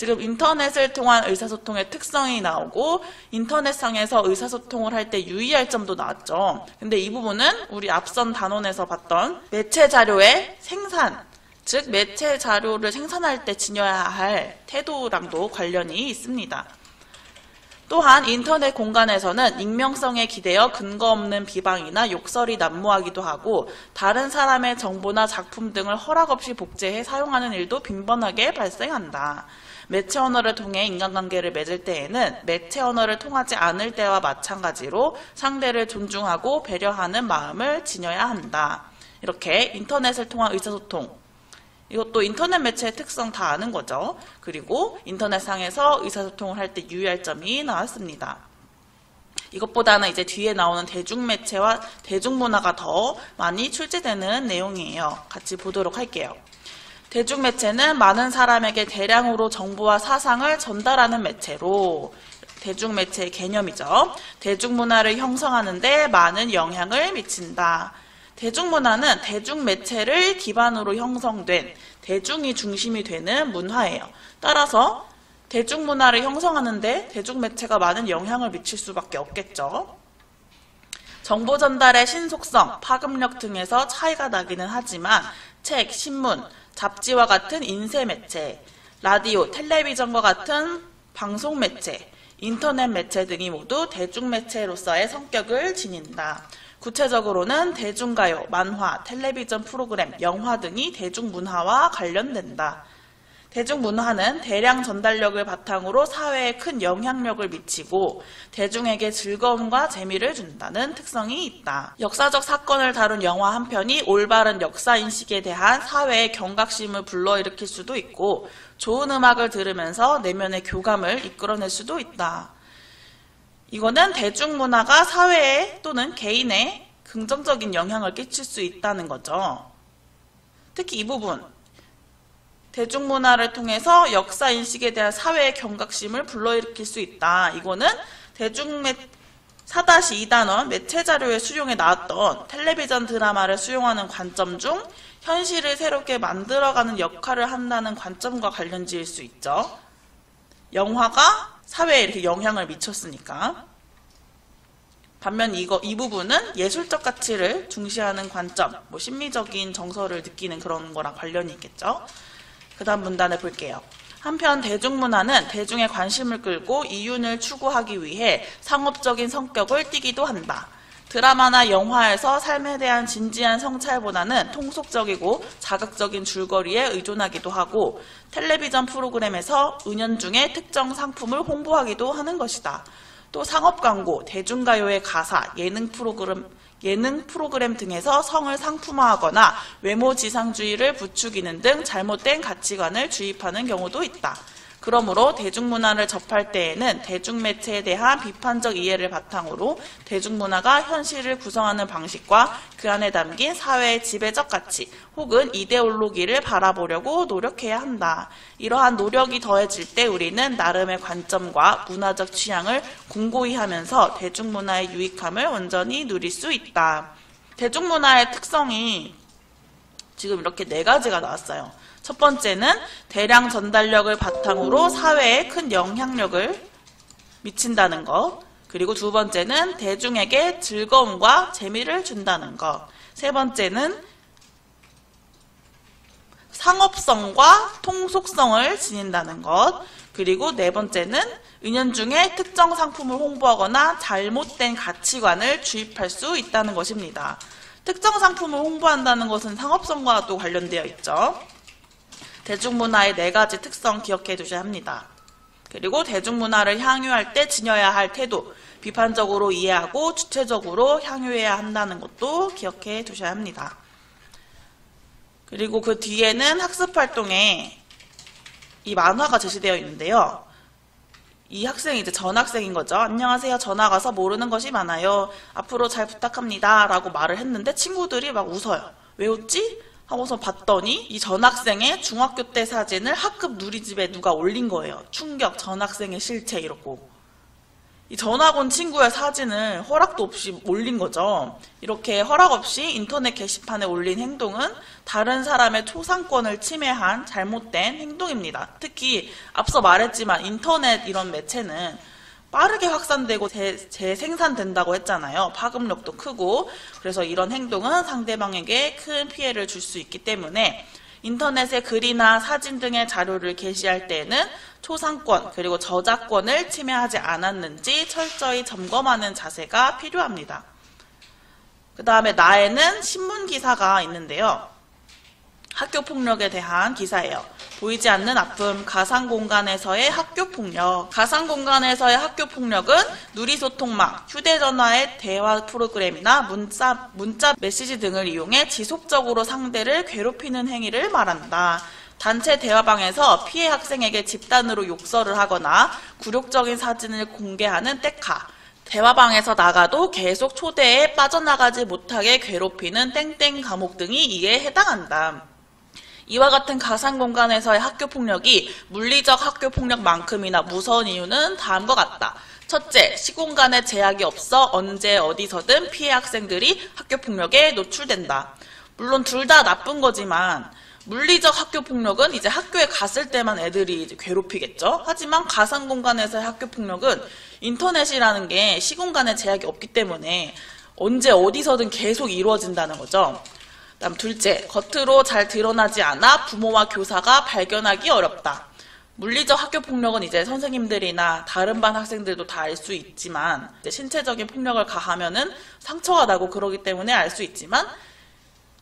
[SPEAKER 1] 지금 인터넷을 통한 의사소통의 특성이 나오고 인터넷상에서 의사소통을 할 때 유의할 점도 나왔죠. 근데 이 부분은 우리 앞선 단원에서 봤던 매체 자료의 생산, 즉 매체 자료를 생산할 때 지녀야 할 태도랑도 관련이 있습니다. 또한 인터넷 공간에서는 익명성에 기대어 근거 없는 비방이나 욕설이 난무하기도 하고 다른 사람의 정보나 작품 등을 허락 없이 복제해 사용하는 일도 빈번하게 발생한다. 매체 언어를 통해 인간관계를 맺을 때에는 매체 언어를 통하지 않을 때와 마찬가지로 상대를 존중하고 배려하는 마음을 지녀야 한다. 이렇게 인터넷을 통한 의사소통, 이것도 인터넷 매체의 특성 다 아는 거죠. 그리고 인터넷상에서 의사소통을 할 때 유의할 점이 나왔습니다. 이것보다는 이제 뒤에 나오는 대중매체와 대중문화가 더 많이 출제되는 내용이에요. 같이 보도록 할게요. 대중매체는 많은 사람에게 대량으로 정보와 사상을 전달하는 매체로 대중매체의 개념이죠. 대중문화를 형성하는데 많은 영향을 미친다. 대중문화는 대중매체를 기반으로 형성된 대중이 중심이 되는 문화예요. 따라서 대중문화를 형성하는데 대중매체가 많은 영향을 미칠 수밖에 없겠죠. 정보 전달의 신속성, 파급력 등에서 차이가 나기는 하지만 책, 신문, 잡지와 같은 인쇄 매체, 라디오, 텔레비전과 같은 방송 매체, 인터넷 매체 등이 모두 대중 매체로서의 성격을 지닌다. 구체적으로는 대중가요, 만화, 텔레비전 프로그램, 영화 등이 대중문화와 관련된다. 대중문화는 대량 전달력을 바탕으로 사회에 큰 영향력을 미치고 대중에게 즐거움과 재미를 준다는 특성이 있다. 역사적 사건을 다룬 영화 한 편이 올바른 역사인식에 대한 사회의 경각심을 불러일으킬 수도 있고 좋은 음악을 들으면서 내면의 교감을 이끌어낼 수도 있다. 이거는 대중문화가 사회에 또는 개인에 긍정적인 영향을 끼칠 수 있다는 거죠. 특히 이 부분 대중문화를 통해서 역사 인식에 대한 사회의 경각심을 불러일으킬 수 있다. 이거는 대중매체의 4-2단원 매체 자료의 수용에 나왔던 텔레비전 드라마를 수용하는 관점 중 현실을 새롭게 만들어가는 역할을 한다는 관점과 관련지일 수 있죠. 영화가 사회에 이렇게 영향을 미쳤으니까. 반면 이거 이 부분은 예술적 가치를 중시하는 관점, 뭐 심리적인 정서를 느끼는 그런 거랑 관련이 있겠죠. 그 다음 문단을 볼게요. 한편 대중문화는 대중의 관심을 끌고 이윤을 추구하기 위해 상업적인 성격을 띠기도 한다. 드라마나 영화에서 삶에 대한 진지한 성찰보다는 통속적이고 자극적인 줄거리에 의존하기도 하고 텔레비전 프로그램에서 은연중에 특정 상품을 홍보하기도 하는 것이다. 또 상업 광고, 대중가요의 가사, 예능 프로그램, 예능 프로그램 등에서 성을 상품화하거나 외모 지상주의를 부추기는 등 잘못된 가치관을 주입하는 경우도 있다. 그러므로 대중문화를 접할 때에는 대중매체에 대한 비판적 이해를 바탕으로 대중문화가 현실을 구성하는 방식과 그 안에 담긴 사회의 지배적 가치 혹은 이데올로기를 바라보려고 노력해야 한다. 이러한 노력이 더해질 때 우리는 나름의 관점과 문화적 취향을 공고히 하면서 대중문화의 유익함을 온전히 누릴 수 있다. 대중문화의 특성이 지금 이렇게 네 가지가 나왔어요. 첫 번째는 대량 전달력을 바탕으로 사회에 큰 영향력을 미친다는 것. 그리고 두 번째는 대중에게 즐거움과 재미를 준다는 것. 세 번째는 상업성과 통속성을 지닌다는 것. 그리고 네 번째는 은연중에 특정 상품을 홍보하거나 잘못된 가치관을 주입할 수 있다는 것입니다. 특정 상품을 홍보한다는 것은 상업성과도 관련되어 있죠. 대중문화의 네 가지 특성 기억해 두셔야 합니다. 그리고 대중문화를 향유할 때 지녀야 할 태도, 비판적으로 이해하고 주체적으로 향유해야 한다는 것도 기억해 두셔야 합니다. 그리고 그 뒤에는 학습 활동에 이 만화가 제시되어 있는데요. 이 학생이 이제 전학생인 거죠. 안녕하세요. 전화 가서 모르는 것이 많아요. 앞으로 잘 부탁합니다. 라고 말을 했는데 친구들이 막 웃어요. 왜 웃지? 하고서 봤더니 이 전학생의 중학교 때 사진을 학급 누리집에 누가 올린 거예요. 충격, 전학생의 실체 이렇고. 이 전학 온 친구의 사진을 허락도 없이 올린 거죠. 이렇게 허락 없이 인터넷 게시판에 올린 행동은 다른 사람의 초상권을 침해한 잘못된 행동입니다. 특히 앞서 말했지만 인터넷 이런 매체는 빠르게 확산되고 재, 재생산된다고 했잖아요. 파급력도 크고 그래서 이런 행동은 상대방에게 큰 피해를 줄 수 있기 때문에 인터넷에 글이나 사진 등의 자료를 게시할 때에는 초상권 그리고 저작권을 침해하지 않았는지 철저히 점검하는 자세가 필요합니다. 그 다음에 나에는 신문 기사가 있는데요. 학교 폭력에 대한 기사예요. 보이지 않는 아픔, 가상 공간에서의 학교 폭력. 가상 공간에서의 학교 폭력은 누리소통망, 휴대전화의 대화 프로그램이나 문자, 문자 메시지 등을 이용해 지속적으로 상대를 괴롭히는 행위를 말한다. 단체 대화방에서 피해 학생에게 집단으로 욕설을 하거나 굴욕적인 사진을 공개하는 떼카. 대화방에서 나가도 계속 초대에 빠져나가지 못하게 괴롭히는 땡땡 감옥 등이 이에 해당한다. 이와 같은 가상 공간에서의 학교 폭력이 물리적 학교 폭력만큼이나 무서운 이유는 다음과 같다. 첫째, 시공간에 제약이 없어 언제 어디서든 피해 학생들이 학교 폭력에 노출된다. 물론 둘 다 나쁜 거지만 물리적 학교 폭력은 이제 학교에 갔을 때만 애들이 괴롭히겠죠. 하지만 가상 공간에서의 학교 폭력은 인터넷이라는 게 시공간에 제약이 없기 때문에 언제 어디서든 계속 이루어진다는 거죠. 다음 둘째, 겉으로 잘 드러나지 않아 부모와 교사가 발견하기 어렵다. 물리적 학교 폭력은 이제 선생님들이나 다른 반 학생들도 다 알 수 있지만 신체적인 폭력을 가하면은 상처가 나고 그러기 때문에 알 수 있지만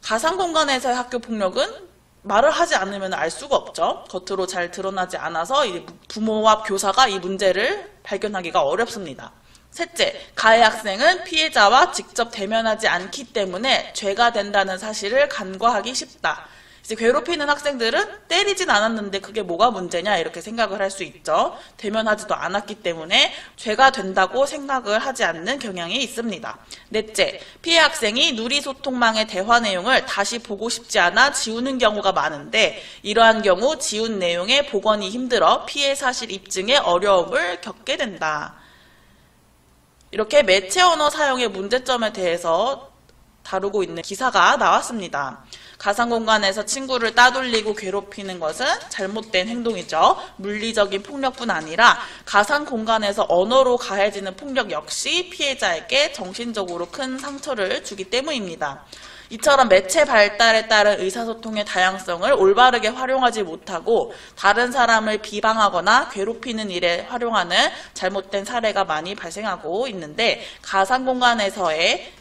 [SPEAKER 1] 가상 공간에서의 학교 폭력은 말을 하지 않으면 알 수가 없죠. 겉으로 잘 드러나지 않아서 부모와 교사가 이 문제를 발견하기가 어렵습니다. 셋째, 가해 학생은 피해자와 직접 대면하지 않기 때문에 죄가 된다는 사실을 간과하기 쉽다. 이제 괴롭히는 학생들은 때리진 않았는데 그게 뭐가 문제냐 이렇게 생각을 할 수 있죠. 대면하지도 않았기 때문에 죄가 된다고 생각을 하지 않는 경향이 있습니다. 넷째, 피해 학생이 누리소통망의 대화 내용을 다시 보고 싶지 않아 지우는 경우가 많은데 이러한 경우 지운 내용의 복원이 힘들어 피해 사실 입증에 어려움을 겪게 된다. 이렇게 매체 언어 사용의 문제점에 대해서 다루고 있는 기사가 나왔습니다. 가상 공간에서 친구를 따돌리고 괴롭히는 것은 잘못된 행동이죠. 물리적인 폭력뿐 아니라 가상 공간에서 언어로 가해지는 폭력 역시 피해자에게 정신적으로 큰 상처를 주기 때문입니다. 이처럼 매체 발달에 따른 의사소통의 다양성을 올바르게 활용하지 못하고 다른 사람을 비방하거나 괴롭히는 일에 활용하는 잘못된 사례가 많이 발생하고 있는데 가상 공간에서의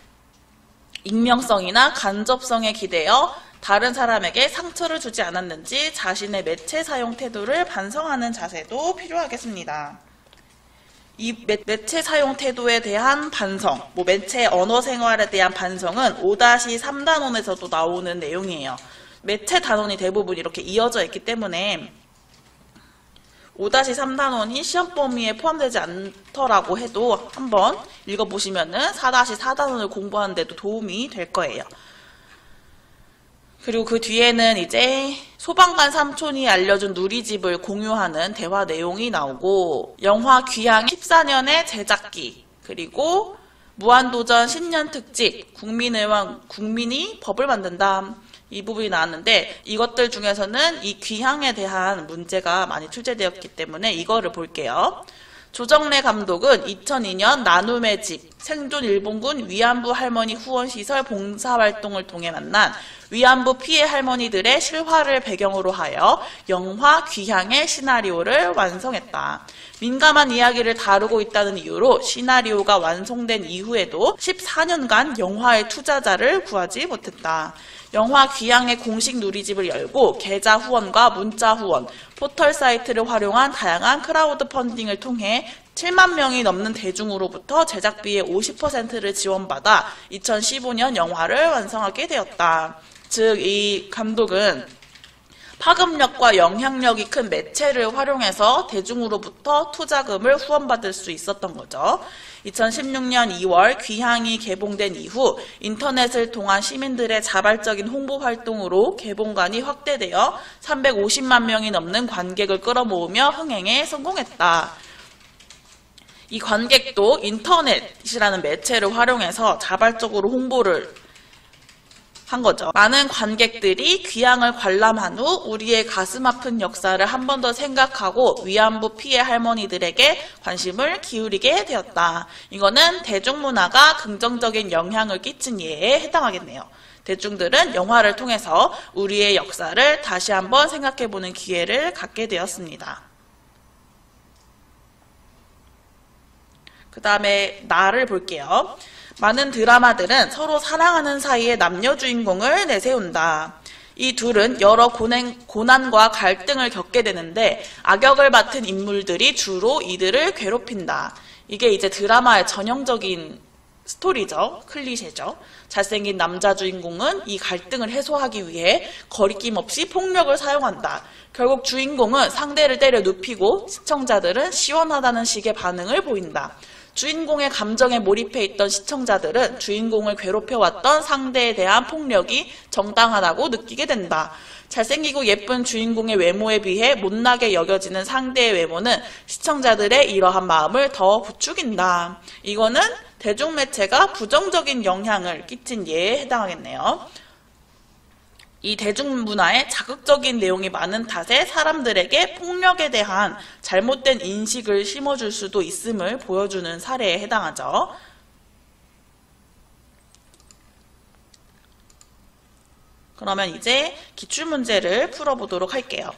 [SPEAKER 1] 익명성이나 간접성에 기대어 다른 사람에게 상처를 주지 않았는지 자신의 매체 사용 태도를 반성하는 자세도 필요하겠습니다. 이 매, 매체 사용 태도에 대한 반성, 뭐 매체 언어 생활에 대한 반성은 5-3단원에서도 나오는 내용이에요. 매체 단원이 대부분 이렇게 이어져 있기 때문에 5-3단원이 시험 범위에 포함되지 않더라고 해도 한번 읽어보시면은 4-4단원을 공부하는데도 도움이 될 거예요. 그리고 그 뒤에는 이제 소방관 삼촌이 알려준 누리집을 공유하는 대화 내용이 나오고 영화 귀향 14년의 제작기 그리고 무한도전 신년 특집 국민의원 국민이 법을 만든다 이 부분이 나왔는데 이것들 중에서는 이 귀향에 대한 문제가 많이 출제되었기 때문에 이거를 볼게요. 조정래 감독은 2002년 나눔의 집 생존 일본군 위안부 할머니 후원시설 봉사활동을 통해 만난 위안부 피해 할머니들의 실화를 배경으로 하여 영화 귀향의 시나리오를 완성했다. 민감한 이야기를 다루고 있다는 이유로 시나리오가 완성된 이후에도 14년간 영화의 투자자를 구하지 못했다. 영화 귀향의 공식 누리집을 열고 계좌 후원과 문자 후원, 포털 사이트를 활용한 다양한 크라우드 펀딩을 통해 7만 명이 넘는 대중으로부터 제작비의 50%를 지원받아 2015년 영화를 완성하게 되었다. 즉, 이 감독은 파급력과 영향력이 큰 매체를 활용해서 대중으로부터 투자금을 후원받을 수 있었던 거죠. 2016년 2월 귀향이 개봉된 이후 인터넷을 통한 시민들의 자발적인 홍보 활동으로 개봉관이 확대되어 350만 명이 넘는 관객을 끌어모으며 흥행에 성공했다. 이 관객도 인터넷이라는 매체를 활용해서 자발적으로 홍보를 한 거죠. 많은 관객들이 귀향을 관람한 후 우리의 가슴 아픈 역사를 한 번 더 생각하고 위안부 피해 할머니들에게 관심을 기울이게 되었다. 이거는 대중문화가 긍정적인 영향을 끼친 예에 해당하겠네요. 대중들은 영화를 통해서 우리의 역사를 다시 한번 생각해보는 기회를 갖게 되었습니다. 그 다음에 나를 볼게요. 많은 드라마들은 서로 사랑하는 사이에 남녀 주인공을 내세운다. 이 둘은 여러 고난, 고난 과 갈등을 겪게 되는데 악역을 맡은 인물들이 주로 이들을 괴롭힌다. 이게 이제 드라마의 전형적인 스토리죠. 클리셰죠. 잘생긴 남자 주인공은 이 갈등을 해소하기 위해 거리낌 없이 폭력을 사용한다. 결국 주인공은 상대를 때려 눕히고 시청자들은 시원하다는 식의 반응을 보인다. 주인공의 감정에 몰입해 있던 시청자들은 주인공을 괴롭혀왔던 상대에 대한 폭력이 정당하다고 느끼게 된다. 잘생기고 예쁜 주인공의 외모에 비해 못나게 여겨지는 상대의 외모는 시청자들의 이러한 마음을 더 부추긴다. 이거는 대중매체가 부정적인 영향을 끼친 예에 해당하겠네요. 이 대중문화에 자극적인 내용이 많은 탓에 사람들에게 폭력에 대한 잘못된 인식을 심어줄 수도 있음을 보여주는 사례에 해당하죠. 그러면 이제 기출문제를 풀어보도록 할게요.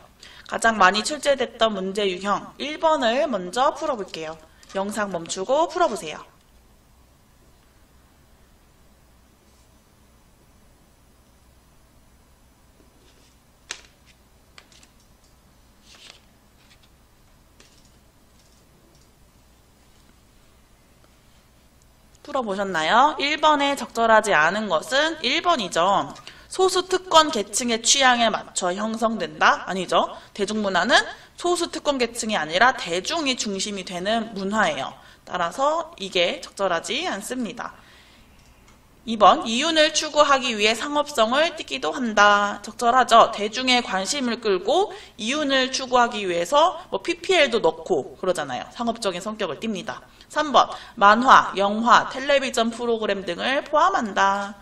[SPEAKER 1] 가장 많이 출제됐던 문제 유형 1번을 먼저 풀어볼게요. 영상 멈추고 풀어보세요. 풀어보셨나요? 1번에 적절하지 않은 것은 1번이죠. 소수 특권 계층의 취향에 맞춰 형성된다? 아니죠. 대중문화는 소수 특권 계층이 아니라 대중이 중심이 되는 문화예요. 따라서 이게 적절하지 않습니다. 2번 이윤을 추구하기 위해 상업성을 띠기도 한다. 적절하죠. 대중의 관심을 끌고 이윤을 추구하기 위해서 뭐 PPL도 넣고 그러잖아요. 상업적인 성격을 띱니다. 3번 만화, 영화, 텔레비전 프로그램 등을 포함한다.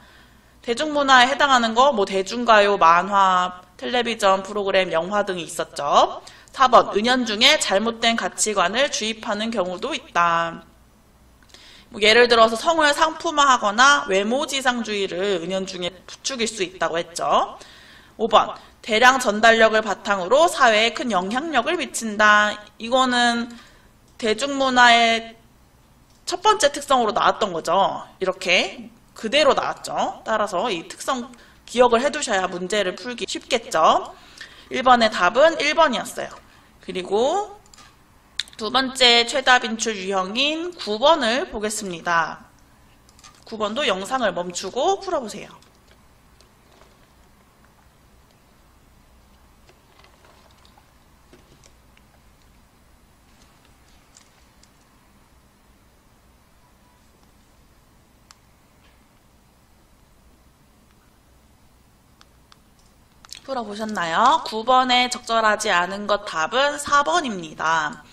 [SPEAKER 1] 대중문화에 해당하는 거 뭐 대중가요, 만화, 텔레비전 프로그램, 영화 등이 있었죠. 4번 은연중에 잘못된 가치관을 주입하는 경우도 있다. 뭐 예를 들어서 성을 상품화하거나 외모지상주의를 은연중에 부추길 수 있다고 했죠. 5번 대량 전달력을 바탕으로 사회에 큰 영향력을 미친다. 이거는 대중문화의 첫 번째 특성으로 나왔던 거죠. 이렇게 그대로 나왔죠. 따라서 이 특성 기억을 해두셔야 문제를 풀기 쉽겠죠. 1번의 답은 1번이었어요. 그리고 두 번째 최다 빈출 유형인 9번을 보겠습니다. 9번도 영상을 멈추고 풀어보세요. 풀어보셨나요? 9번에 적절하지 않은 것 답은 4번입니다.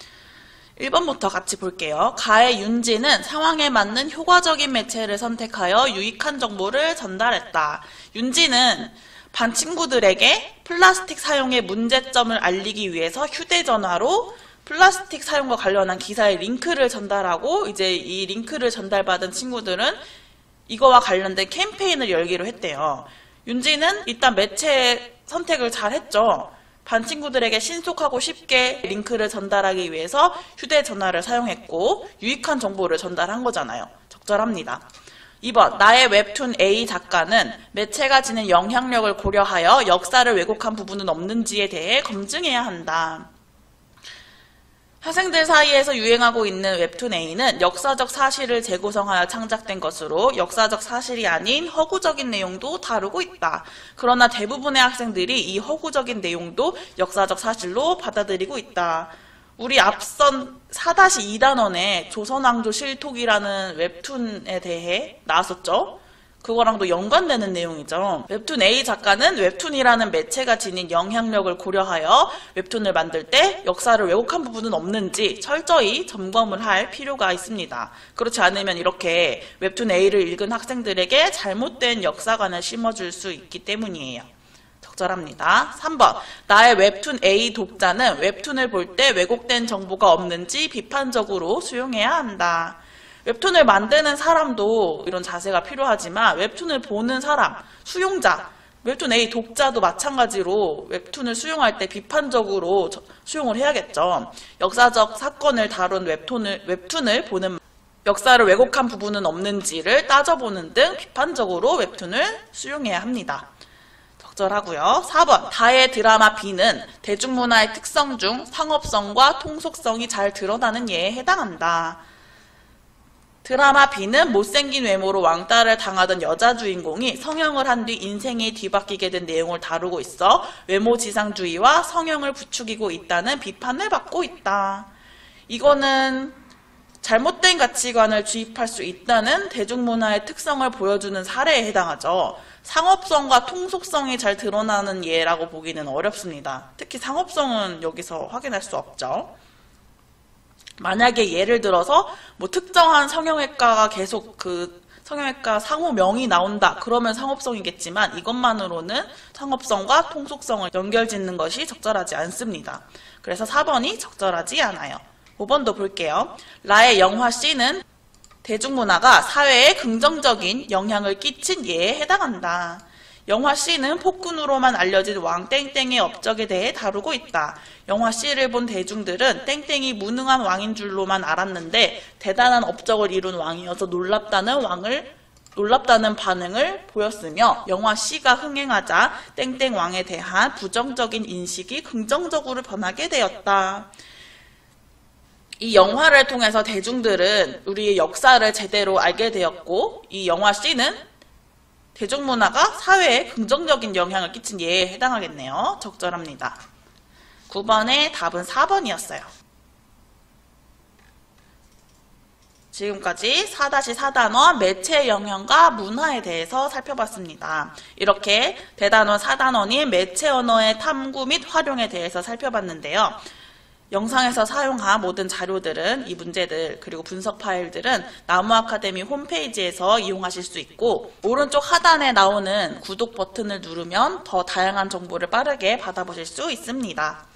[SPEAKER 1] 1번부터 같이 볼게요. 가의 윤지는 상황에 맞는 효과적인 매체를 선택하여 유익한 정보를 전달했다. 윤지는 반 친구들에게 플라스틱 사용의 문제점을 알리기 위해서 휴대전화로 플라스틱 사용과 관련한 기사의 링크를 전달하고 이제 이 링크를 전달받은 친구들은 이거와 관련된 캠페인을 열기로 했대요. 윤지는 일단 매체 선택을 잘 했죠. 반 친구들에게 신속하고 쉽게 링크를 전달하기 위해서 휴대전화를 사용했고 유익한 정보를 전달한 거잖아요. 적절합니다. 2번 나의 웹툰 A 작가는 매체가 지닌 영향력을 고려하여 역사를 왜곡한 부분은 없는지에 대해 검증해야 한다. 학생들 사이에서 유행하고 있는 웹툰 A는 역사적 사실을 재구성하여 창작된 것으로 역사적 사실이 아닌 허구적인 내용도 다루고 있다. 그러나 대부분의 학생들이 이 허구적인 내용도 역사적 사실로 받아들이고 있다. 우리 앞선 4-2단원에 조선왕조 실톡이라는 웹툰에 대해 나왔었죠. 그거랑도 연관되는 내용이죠. 웹툰 A 작가는 웹툰이라는 매체가 지닌 영향력을 고려하여 웹툰을 만들 때 역사를 왜곡한 부분은 없는지 철저히 점검을 할 필요가 있습니다. 그렇지 않으면 이렇게 웹툰 A를 읽은 학생들에게 잘못된 역사관을 심어줄 수 있기 때문이에요. 적절합니다. 3번 나의 웹툰 A 독자는 웹툰을 볼 때 왜곡된 정보가 없는지 비판적으로 수용해야 한다. 웹툰을 만드는 사람도 이런 자세가 필요하지만 웹툰을 보는 사람, 수용자, 웹툰 A 독자도 마찬가지로 웹툰을 수용할 때 비판적으로 수용을 해야겠죠. 역사적 사건을 다룬 웹툰을, 웹툰을 보는 역사를 왜곡한 부분은 없는지를 따져보는 등 비판적으로 웹툰을 수용해야 합니다. 적절하고요. 4번 다의 드라마 B는 대중문화의 특성 중 상업성과 통속성이 잘 드러나는 예에 해당한다. 드라마 B는 못생긴 외모로 왕따를 당하던 여자 주인공이 성형을 한 뒤 인생이 뒤바뀌게 된 내용을 다루고 있어 외모 지상주의와 성형을 부추기고 있다는 비판을 받고 있다. 이거는 잘못된 가치관을 주입할 수 있다는 대중문화의 특성을 보여주는 사례에 해당하죠. 상업성과 통속성이 잘 드러나는 예라고 보기는 어렵습니다. 특히 상업성은 여기서 확인할 수 없죠. 만약에 예를 들어서 뭐 특정한 성형외과가 계속 그 성형외과 상호명이 나온다. 그러면 상업성이겠지만 이것만으로는 상업성과 통속성을 연결짓는 것이 적절하지 않습니다. 그래서 4번이 적절하지 않아요. 5번도 볼게요. 라의 영화 C는 대중문화가 사회에 긍정적인 영향을 끼친 예에 해당한다. 영화 C는 폭군으로만 알려진 왕 땡땡의 업적에 대해 다루고 있다. 영화 C를 본 대중들은 땡땡이 무능한 왕인 줄로만 알았는데 대단한 업적을 이룬 왕이어서 놀랍다는 왕을 놀랍다는 반응을 보였으며 영화 C가 흥행하자 땡땡 왕에 대한 부정적인 인식이 긍정적으로 변하게 되었다. 이 영화를 통해서 대중들은 우리의 역사를 제대로 알게 되었고 이 영화 C는 대중문화가 사회에 긍정적인 영향을 끼친 예에 해당하겠네요. 적절합니다. 9번의 답은 4번이었어요. 지금까지 4-4단원 매체 영향과 문화에 대해서 살펴봤습니다. 이렇게 대단원 4단원인 매체 언어의 탐구 및 활용에 대해서 살펴봤는데요. 영상에서 사용한 모든 자료들은 이 문제들 그리고 분석 파일들은 나무 아카데미 홈페이지에서 이용하실 수 있고 오른쪽 하단에 나오는 구독 버튼을 누르면 더 다양한 정보를 빠르게 받아보실 수 있습니다.